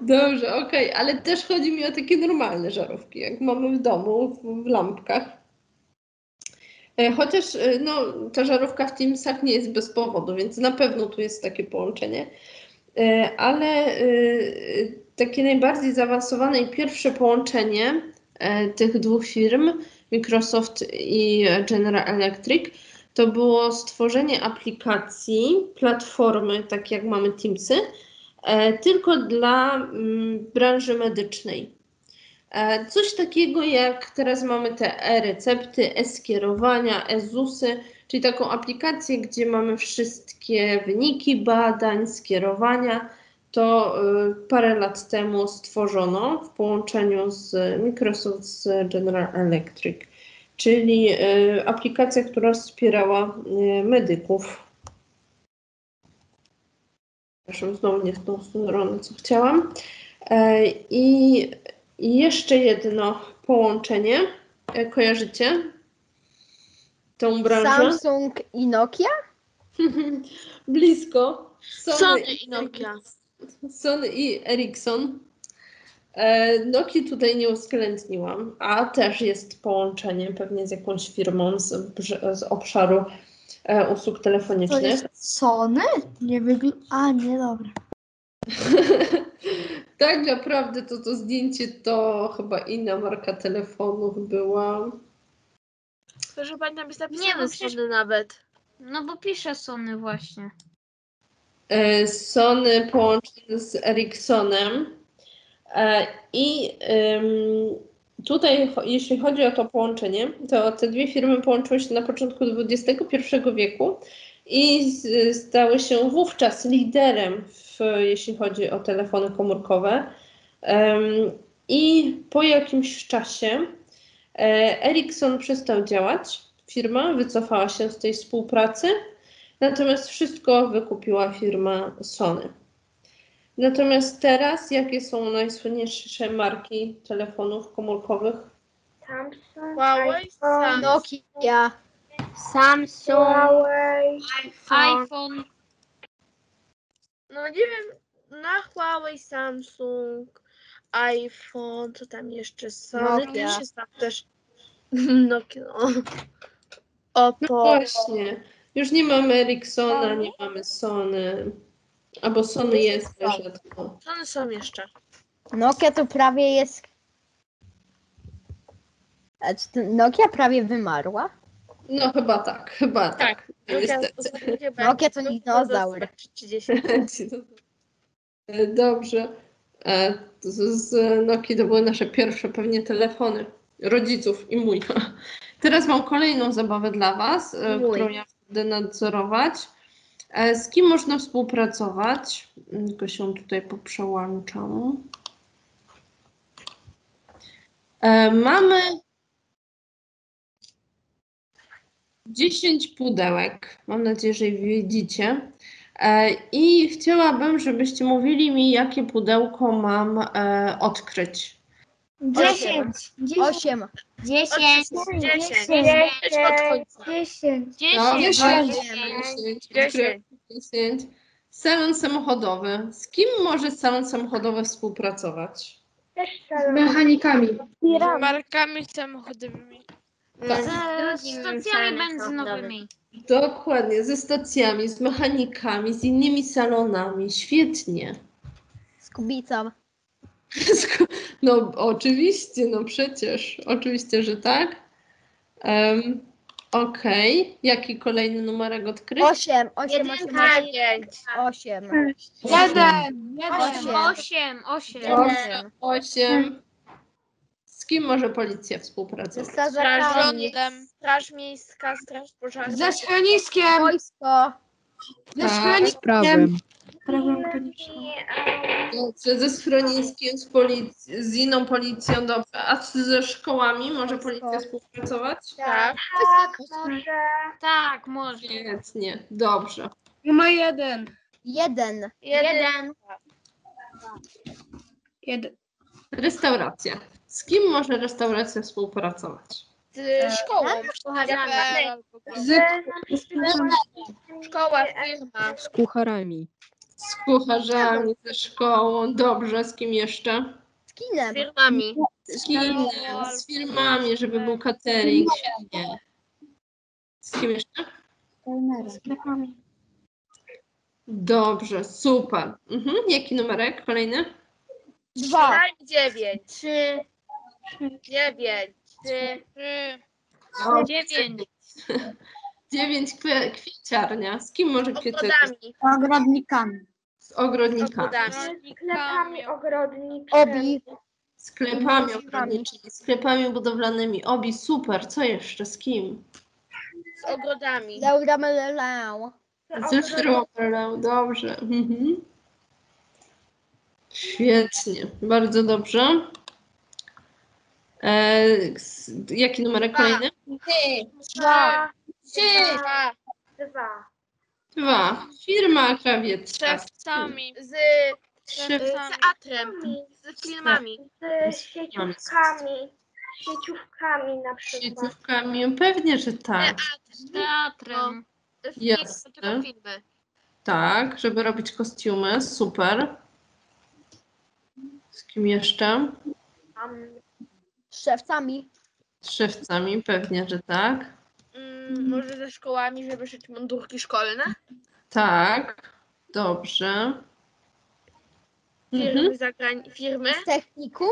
Speaker 1: dobrze, okej, ale też chodzi mi o takie normalne żarówki, jak mamy w domu, w, lampkach. E, Chociaż e, no, ta żarówka w Teamsach nie jest bez powodu, więc na pewno tu jest takie połączenie. E, Ale takie najbardziej zaawansowane i pierwsze połączenie tych dwóch firm, Microsoft i General Electric, to było stworzenie aplikacji, platformy, tak jak mamy Teamsy, e, tylko dla mm, branży medycznej. E, Coś takiego jak teraz mamy te e-recepty, e-skierowania, e-ZUSy, czyli taką aplikację, gdzie mamy wszystkie wyniki badań, skierowania. To e, parę lat temu stworzono w połączeniu z Microsoft, z General Electric, czyli e, aplikacja, która wspierała e, medyków. Przepraszam, znowu nie w tą stronę, co chciałam. E, I jeszcze jedno połączenie. E, Kojarzycie tą branżę?
Speaker 3: Samsung i Nokia?
Speaker 1: Blisko.
Speaker 2: Sony i Nokia.
Speaker 1: Sony i Ericsson. E, Nokii tutaj nie uwzględniłam, a też jest połączenie pewnie z jakąś firmą z, z obszaru e, usług
Speaker 9: To
Speaker 1: telefonicznych.
Speaker 9: jest Sony? Nie wygląda. A, nie, dobra.
Speaker 1: tak naprawdę to to zdjęcie to chyba inna marka telefonów była.
Speaker 2: Proszę pani, tam jest
Speaker 8: Nie,
Speaker 2: napisane
Speaker 8: bo przecież-
Speaker 2: Sony nawet.
Speaker 8: No bo pisze Sony właśnie.
Speaker 1: E, Sony połączone z Ericssonem. E, I tutaj, jeśli chodzi o to połączenie, to te dwie firmy połączyły się na początku XXI wieku i stały się wówczas liderem, w, jeśli chodzi o telefony komórkowe. I po jakimś czasie e, Ericsson przestał działać, firma wycofała się z tej współpracy. Natomiast wszystko wykupiła firma Sony. Natomiast teraz, jakie są najsłynniejsze marki telefonów komórkowych?
Speaker 4: Samsung,
Speaker 2: Huawei,
Speaker 4: iPhone,
Speaker 2: Samsung.
Speaker 3: Nokia.
Speaker 9: Samsung.
Speaker 4: Huawei,
Speaker 8: iPhone.
Speaker 2: No nie wiem, na Huawei, Samsung, iPhone, co tam jeszcze Sony,
Speaker 3: Nokia.
Speaker 2: też jest tam też Nokia, no.
Speaker 1: No
Speaker 2: Oppo.
Speaker 1: właśnie, już nie mamy Ericssona, nie mamy Sony. Albo Sony jest, ale rzadko.
Speaker 2: Sony są jeszcze.
Speaker 3: Nokia to prawie jest. A czy to Nokia prawie wymarła?
Speaker 1: No chyba tak, chyba tak.
Speaker 2: Tak. Nokia
Speaker 1: Niestety.
Speaker 2: ostatnio
Speaker 3: Nokia to dinozaur.
Speaker 2: 30.
Speaker 1: E, Dobrze. E, Z, z Nokii to były nasze pierwsze pewnie telefony rodziców i mój. Teraz mam kolejną zabawę dla Was, e,
Speaker 3: Mój.
Speaker 1: którą ja będę nadzorować. E, Z kim można współpracować? Mm, Tylko się tutaj poprzełączam. E, Mamy 10 pudełek. Mam nadzieję, że je widzicie. E, I chciałabym, żebyście mówili mi, jakie pudełko mam odkryć.
Speaker 9: Dziesięć.
Speaker 3: Osiem.
Speaker 9: Dziesięć.
Speaker 2: Dziesięć. Końca.
Speaker 9: Dziesięć.
Speaker 8: Dziesięć.
Speaker 1: dziesięć.
Speaker 2: Dziesięć.
Speaker 1: Salon samochodowy. Z kim może salon samochodowy współpracować?
Speaker 7: Z mechanikami.
Speaker 5: Z markami samochodowymi.
Speaker 8: Z stacjami benzynowymi.
Speaker 1: Dokładnie, ze stacjami, z mechanikami, z innymi salonami. Świetnie.
Speaker 3: Z Kubicą.
Speaker 1: No oczywiście, no przecież. Oczywiście, że tak. Em, Okej. Jaki kolejny numerek odkryć?
Speaker 3: Osiem. Osiem. Osiem.
Speaker 2: Dziewięć.
Speaker 3: Osiem.
Speaker 7: Jeden.
Speaker 3: Osiem.
Speaker 8: Osiem, osiem.
Speaker 1: Dobrze, osiem. Z kim może policja współpracować?
Speaker 3: strażakami.
Speaker 5: Rządem.
Speaker 2: Straż miejska, straż pożarna.
Speaker 7: Ze schroniskiem.
Speaker 3: Wojsko.
Speaker 7: Ze
Speaker 1: Tak.
Speaker 7: schroniskiem.
Speaker 13: Prawem.
Speaker 4: Em,
Speaker 1: Dobrze, ze schroniskiem, z, polic- z inną policją, dobrze. A z- ze szkołami może policja współpracować?
Speaker 2: Tak.
Speaker 4: tak, może.
Speaker 8: Tak, może.
Speaker 1: Świetnie, dobrze.
Speaker 7: Numer jeden.
Speaker 3: Jeden.
Speaker 2: Jeden.
Speaker 7: Jeden.
Speaker 1: Restauracja. Z kim może restauracja współpracować?
Speaker 2: Z szkołą.
Speaker 7: Z
Speaker 2: Szkoła, firma.
Speaker 13: Z kucharami.
Speaker 1: Z kucharzami, ze szkołą, dobrze. Z kim jeszcze?
Speaker 3: Z kinem.
Speaker 2: Firmami.
Speaker 1: Z kinem, z firmami, żeby był catering, świetnie. Z kim jeszcze? Dobrze, super. Mhm. Jaki numerek kolejny?
Speaker 3: Dwa.
Speaker 2: Dziewięć. Trzy. Dziewięć. Trzy.
Speaker 5: Trzy.
Speaker 8: Dziewięć.
Speaker 1: Dziewięć kwie, kwieciarnia. Z kim może kwieciarnia?
Speaker 2: Ogrodami.
Speaker 3: Ogrodnikami.
Speaker 1: Z ogrodnikami.
Speaker 2: Ogrodami.
Speaker 4: Sklepami ogrodniczymi.
Speaker 3: Obi.
Speaker 1: Sklepami ogrodniczymi, sklepami budowlanymi. Obi, super. Co jeszcze? Z kim?
Speaker 2: Z ogrodami.
Speaker 3: Laura Melelę.
Speaker 1: Ze Sztromerem, dobrze. Mhm. Świetnie, bardzo dobrze. E, jaki numerek
Speaker 2: Dwa.
Speaker 1: kolejny?
Speaker 2: Dwa.
Speaker 4: Trzy.
Speaker 2: Dwa.
Speaker 4: Dwa.
Speaker 1: Dwa. Firma krawiecka.
Speaker 5: Szewcami.
Speaker 2: Z, z
Speaker 5: Szewcami.
Speaker 2: teatrem. Z filmami.
Speaker 4: Z sieciówkami. Sieciówkami na przykład.
Speaker 1: Sieciówkami, pewnie, że tak.
Speaker 8: Z teatrem.
Speaker 2: Z
Speaker 1: Jasne.
Speaker 2: filmy.
Speaker 1: Tak, żeby robić kostiumy, super. Z kim jeszcze?
Speaker 3: Z szewcami.
Speaker 1: Z szewcami, pewnie, że tak.
Speaker 2: Mm, może ze szkołami, żeby szyć mundurki szkolne.
Speaker 1: Tak, dobrze.
Speaker 2: Firmy,
Speaker 1: Mhm.
Speaker 2: firmy.
Speaker 3: Z technikum.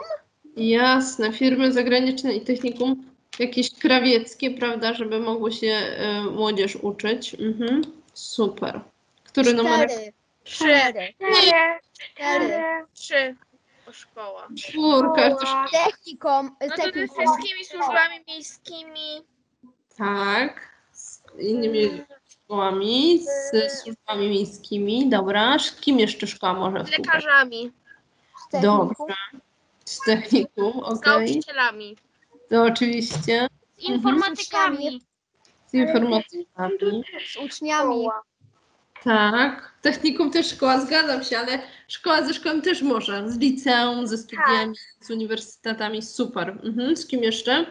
Speaker 1: Jasne, firmy zagraniczne i technikum jakieś krawieckie, prawda, żeby mogło się e, młodzież uczyć. Mhm. Super. Który numer?
Speaker 3: Cztery.
Speaker 2: Trzy.
Speaker 3: Cztery.
Speaker 4: cztery.
Speaker 2: Trzy. O szkoła.
Speaker 1: Czwórka. To
Speaker 4: Szkoła.
Speaker 3: Technikom.
Speaker 2: No to ze
Speaker 3: Technikum.
Speaker 2: wszystkimi służbami miejskimi.
Speaker 1: Tak. Z innymi szkołami, z służbami miejskimi. Dobra. Z kim jeszcze szkoła może
Speaker 2: Z
Speaker 1: współpracować?
Speaker 2: lekarzami.
Speaker 3: Z technikum.
Speaker 1: Dobrze. Z technikum,
Speaker 2: Z
Speaker 1: okej.
Speaker 2: nauczycielami.
Speaker 1: To oczywiście.
Speaker 8: Z informatykami.
Speaker 1: Z informatykami.
Speaker 3: Z uczniami.
Speaker 1: Tak. Technikum też szkoła, zgadzam się, ale szkoła ze szkołą też może. Z liceum, ze studiami, z uniwersytetami. Super. Mhm. Z kim jeszcze?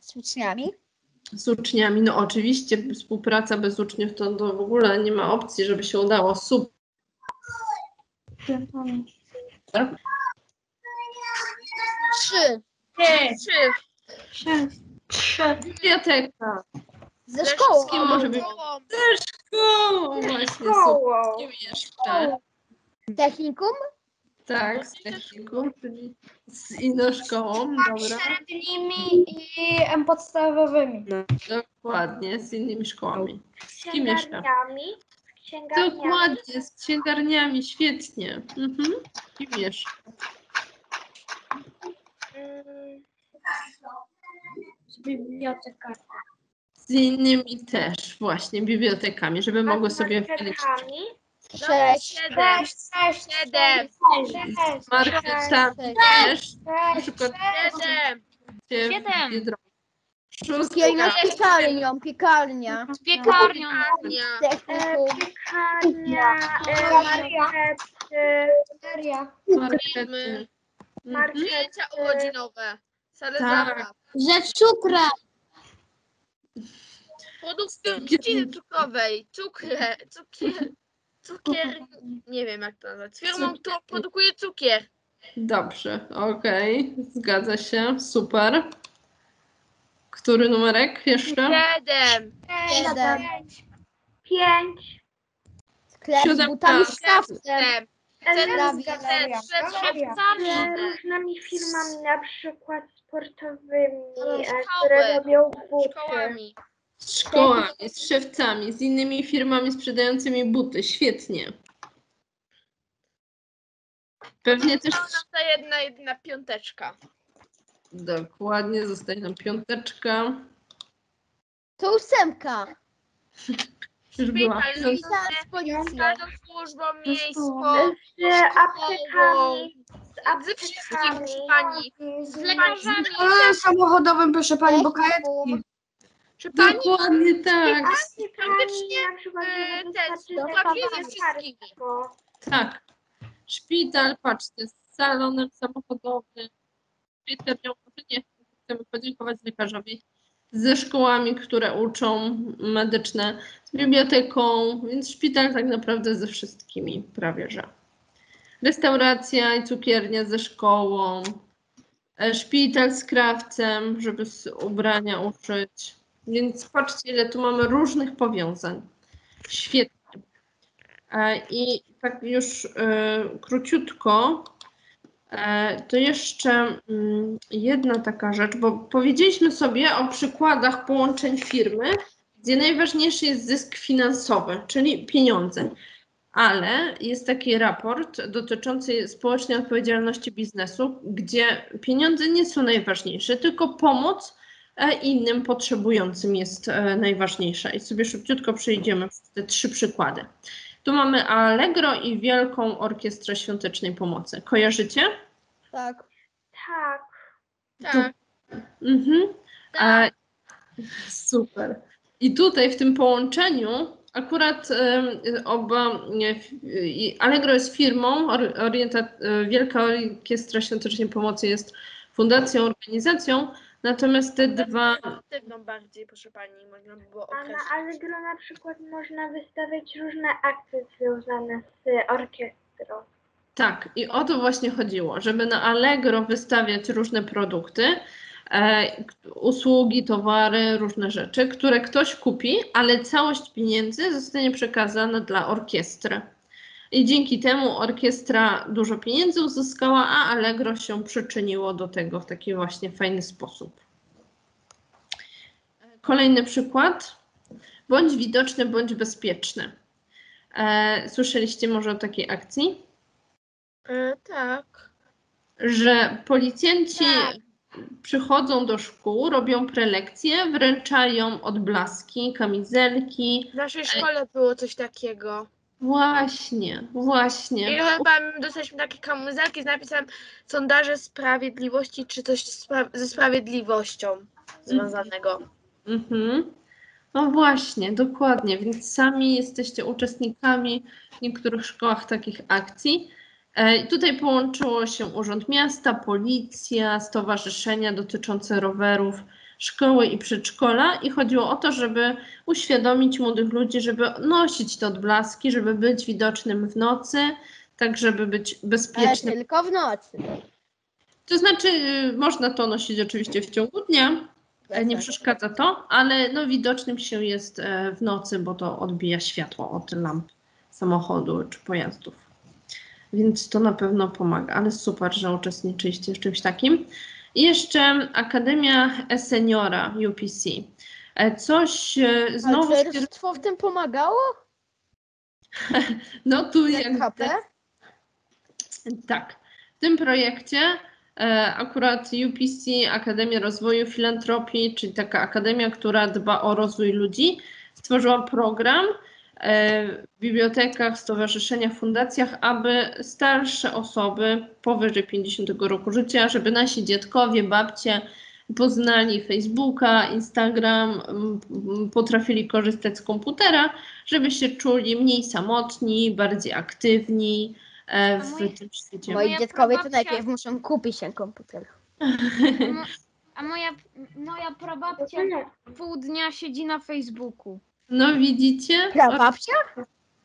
Speaker 3: Z uczniami.
Speaker 1: Z uczniami. No oczywiście współpraca bez uczniów to, to w ogóle nie ma opcji, żeby się udało. Super.
Speaker 3: Trzy.
Speaker 2: Trzy.
Speaker 4: Trzy.
Speaker 1: Biblioteka.
Speaker 3: Ze szkołą.
Speaker 1: kim może być? Ze szkołą. Właśnie, super.
Speaker 4: Szkołą.
Speaker 1: Z kim jeszcze?
Speaker 3: Technikum.
Speaker 1: Tak, z technikum, czyli z inną szkołą. Dobra.
Speaker 9: Średnimi i em, podstawowymi.
Speaker 1: Dokładnie, z innymi szkołami. Z kim jeszcze?
Speaker 4: Księgarniami. Z księgarniami.
Speaker 1: Dokładnie, z księgarniami, świetnie. Mhm. Kim jeszcze?
Speaker 4: Mm,
Speaker 9: Z biblioteka.
Speaker 1: Z innymi też, właśnie, bibliotekami, żeby mogły sobie
Speaker 4: marketkami.
Speaker 3: Sześć.
Speaker 2: Siedem.
Speaker 9: Sześć.
Speaker 2: Siedem.
Speaker 1: Marketami też. Na przykład
Speaker 2: Siedem.
Speaker 8: Siedem.
Speaker 3: Z piekarnią, piekarnia.
Speaker 8: Z piekarnią.
Speaker 2: Piekarnia.
Speaker 4: Piekarnia, e, e,
Speaker 1: Markety.
Speaker 4: market,
Speaker 2: Zdjęcia urodzinowe. Sale
Speaker 1: Tak.
Speaker 12: Ze cukra.
Speaker 2: Produkt trzciny cukrowej. Cukre, cukier, cukier, nie wiem jak to nazwać. Z firmą, która produkuje cukier.
Speaker 1: Dobrze, okej, zgadza się, super. Który numerek jeszcze?
Speaker 2: Siedem.
Speaker 3: Siedem.
Speaker 4: pięć,
Speaker 3: Sklep z
Speaker 1: Siódemka.
Speaker 3: butami w szafce.
Speaker 2: Siedem.
Speaker 4: Galeria.
Speaker 2: Galeria.
Speaker 4: z różnymi firmami, na przykład sportowymi, e,
Speaker 2: Szkoły.
Speaker 4: które robią buty.
Speaker 2: Szkołami.
Speaker 1: Z szkołami, z szewcami, z innymi firmami sprzedającymi buty. Świetnie. Pewnie też
Speaker 2: Została nam ta jedna, jedna piąteczka.
Speaker 1: dokładnie zostaje nam piąteczka.
Speaker 3: To ósemka.
Speaker 1: Już była.
Speaker 2: Szpital,
Speaker 3: Pisałem z policją.
Speaker 2: Służbą miejską.
Speaker 4: Z aptekami, z
Speaker 2: Ze wszystkim,
Speaker 4: aptekami,
Speaker 2: proszę pani.
Speaker 8: Z lekarzami.
Speaker 6: A, samochodowym, proszę pani, bo karetki.
Speaker 2: Czy pani
Speaker 1: Dokładnie tak.
Speaker 2: praktycznie
Speaker 4: na przykład,
Speaker 2: e,
Speaker 4: wystarczy
Speaker 2: współpracuje ze wszystkimi?
Speaker 1: Tak. Szpital, patrzcie, z salonem samochodowym, szpitalią, może nie, chcemy podziękować lekarzowi, ze szkołami, które uczą medyczne, z biblioteką, więc szpital tak naprawdę ze wszystkimi prawie, że. Restauracja i cukiernia ze szkołą, e, szpital z krawcem, żeby z ubrania uszyć. Więc patrzcie, ile tu mamy różnych powiązań. Świetnie. E, I tak już e, króciutko, e, to jeszcze mm, jedna taka rzecz, bo powiedzieliśmy sobie o przykładach połączeń firmy, gdzie najważniejszy jest zysk finansowy, czyli pieniądze. Ale jest taki raport dotyczący społecznej odpowiedzialności biznesu, gdzie pieniądze nie są najważniejsze, tylko pomoc innym potrzebującym jest e, najważniejsza. I sobie szybciutko przejdziemy przez te trzy przykłady. Tu mamy Allegro i Wielką Orkiestrę Świątecznej Pomocy. Kojarzycie?
Speaker 3: Tak.
Speaker 4: Tak.
Speaker 2: Tak.
Speaker 1: Mhm. E, super. I tutaj w tym połączeniu akurat em, oba, Allegro jest firmą, or, orienta, e, Wielka Orkiestra Świątecznej Pomocy jest fundacją, organizacją, natomiast te dwa
Speaker 2: Aktywną bardziej, proszę pani, można by było
Speaker 4: A na. Allegro na przykład można wystawiać różne akcje związane z orkiestrą.
Speaker 1: Tak, i o to właśnie chodziło, żeby na Allegro wystawiać różne produkty, e, k- usługi, towary, różne rzeczy, które ktoś kupi, ale całość pieniędzy zostanie przekazana dla orkiestry. I dzięki temu orkiestra dużo pieniędzy uzyskała, a Allegro się przyczyniło do tego w taki właśnie fajny sposób. Kolejny przykład. Bądź widoczny, bądź bezpieczny. E, słyszeliście może o takiej akcji?
Speaker 2: E, tak.
Speaker 1: że policjanci przychodzą do szkół, robią prelekcje, wręczają odblaski, kamizelki.
Speaker 2: W naszej szkole było coś takiego.
Speaker 1: Właśnie, właśnie.
Speaker 2: I chyba my dostaliśmy takie kamuzelki z napisem sondaże sprawiedliwości, czy coś spra- ze sprawiedliwością związanego.
Speaker 1: Mhm. No właśnie, dokładnie. Więc sami jesteście uczestnikami w niektórych szkołach takich akcji. E, tutaj połączyło się Urząd Miasta, Policja, stowarzyszenia dotyczące rowerów, szkoły i przedszkola i chodziło o to, żeby uświadomić młodych ludzi, żeby nosić te odblaski, żeby być widocznym w nocy, tak żeby być
Speaker 3: Ale
Speaker 1: bezpiecznym.
Speaker 3: tylko w nocy.
Speaker 1: To znaczy, y, można to nosić oczywiście w ciągu dnia, e, nie przeszkadza to, ale no, widocznym się jest e, w nocy, bo to odbija światło od lamp samochodu czy pojazdów. Więc to na pewno pomaga, ale super, że uczestniczyliście w czymś takim. I jeszcze Akademia E-Seniora UPC. E, Coś e, znowu.
Speaker 3: Alcerstwo w tym pomagało?
Speaker 1: No tu
Speaker 3: Jak HP?
Speaker 1: Tak. W tym projekcie e, akurat UPC, Akademia Rozwoju Filantropii, czyli taka akademia, która dba o rozwój ludzi, stworzyła program w bibliotekach, stowarzyszeniach, fundacjach, aby starsze osoby powyżej 50 roku życia, żeby nasi dziadkowie, babcie poznali Facebooka, Instagram, potrafili korzystać z komputera, żeby się czuli mniej samotni, bardziej aktywni e, w
Speaker 8: moje-
Speaker 1: tym świecie.
Speaker 3: Moi dziadkowie to najpierw muszą kupić ten komputer.
Speaker 8: A mo- A moja, moja prababcia pół dnia siedzi na Facebooku.
Speaker 1: No widzicie?
Speaker 3: Prababcia?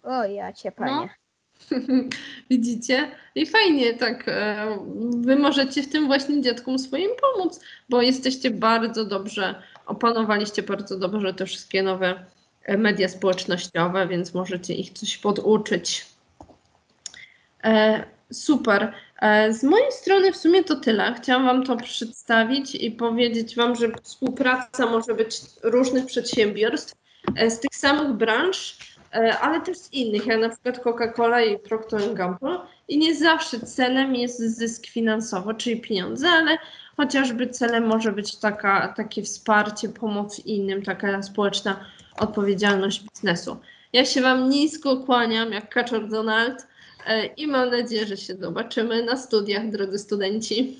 Speaker 3: O ja cię
Speaker 8: No.
Speaker 3: panie.
Speaker 1: Widzicie? I fajnie, tak. e, Wy możecie w tym właśnie dziadkom swoim pomóc, bo jesteście bardzo dobrze, opanowaliście bardzo dobrze te wszystkie nowe e, media społecznościowe, więc możecie ich coś poduczyć. E, super. E, z mojej strony w sumie to tyle. Chciałam Wam to przedstawić i powiedzieć Wam, że współpraca może być różnych przedsiębiorstw z tych samych branż, e, ale też z innych, jak na przykład Coca-Cola i Procter Gamble. I nie zawsze celem jest zysk finansowy, czyli pieniądze, ale chociażby celem może być taka, takie wsparcie, pomoc innym, taka społeczna odpowiedzialność biznesu. Ja się Wam nisko kłaniam, jak Kaczor Donald e, i mam nadzieję, że się zobaczymy na studiach, drodzy studenci.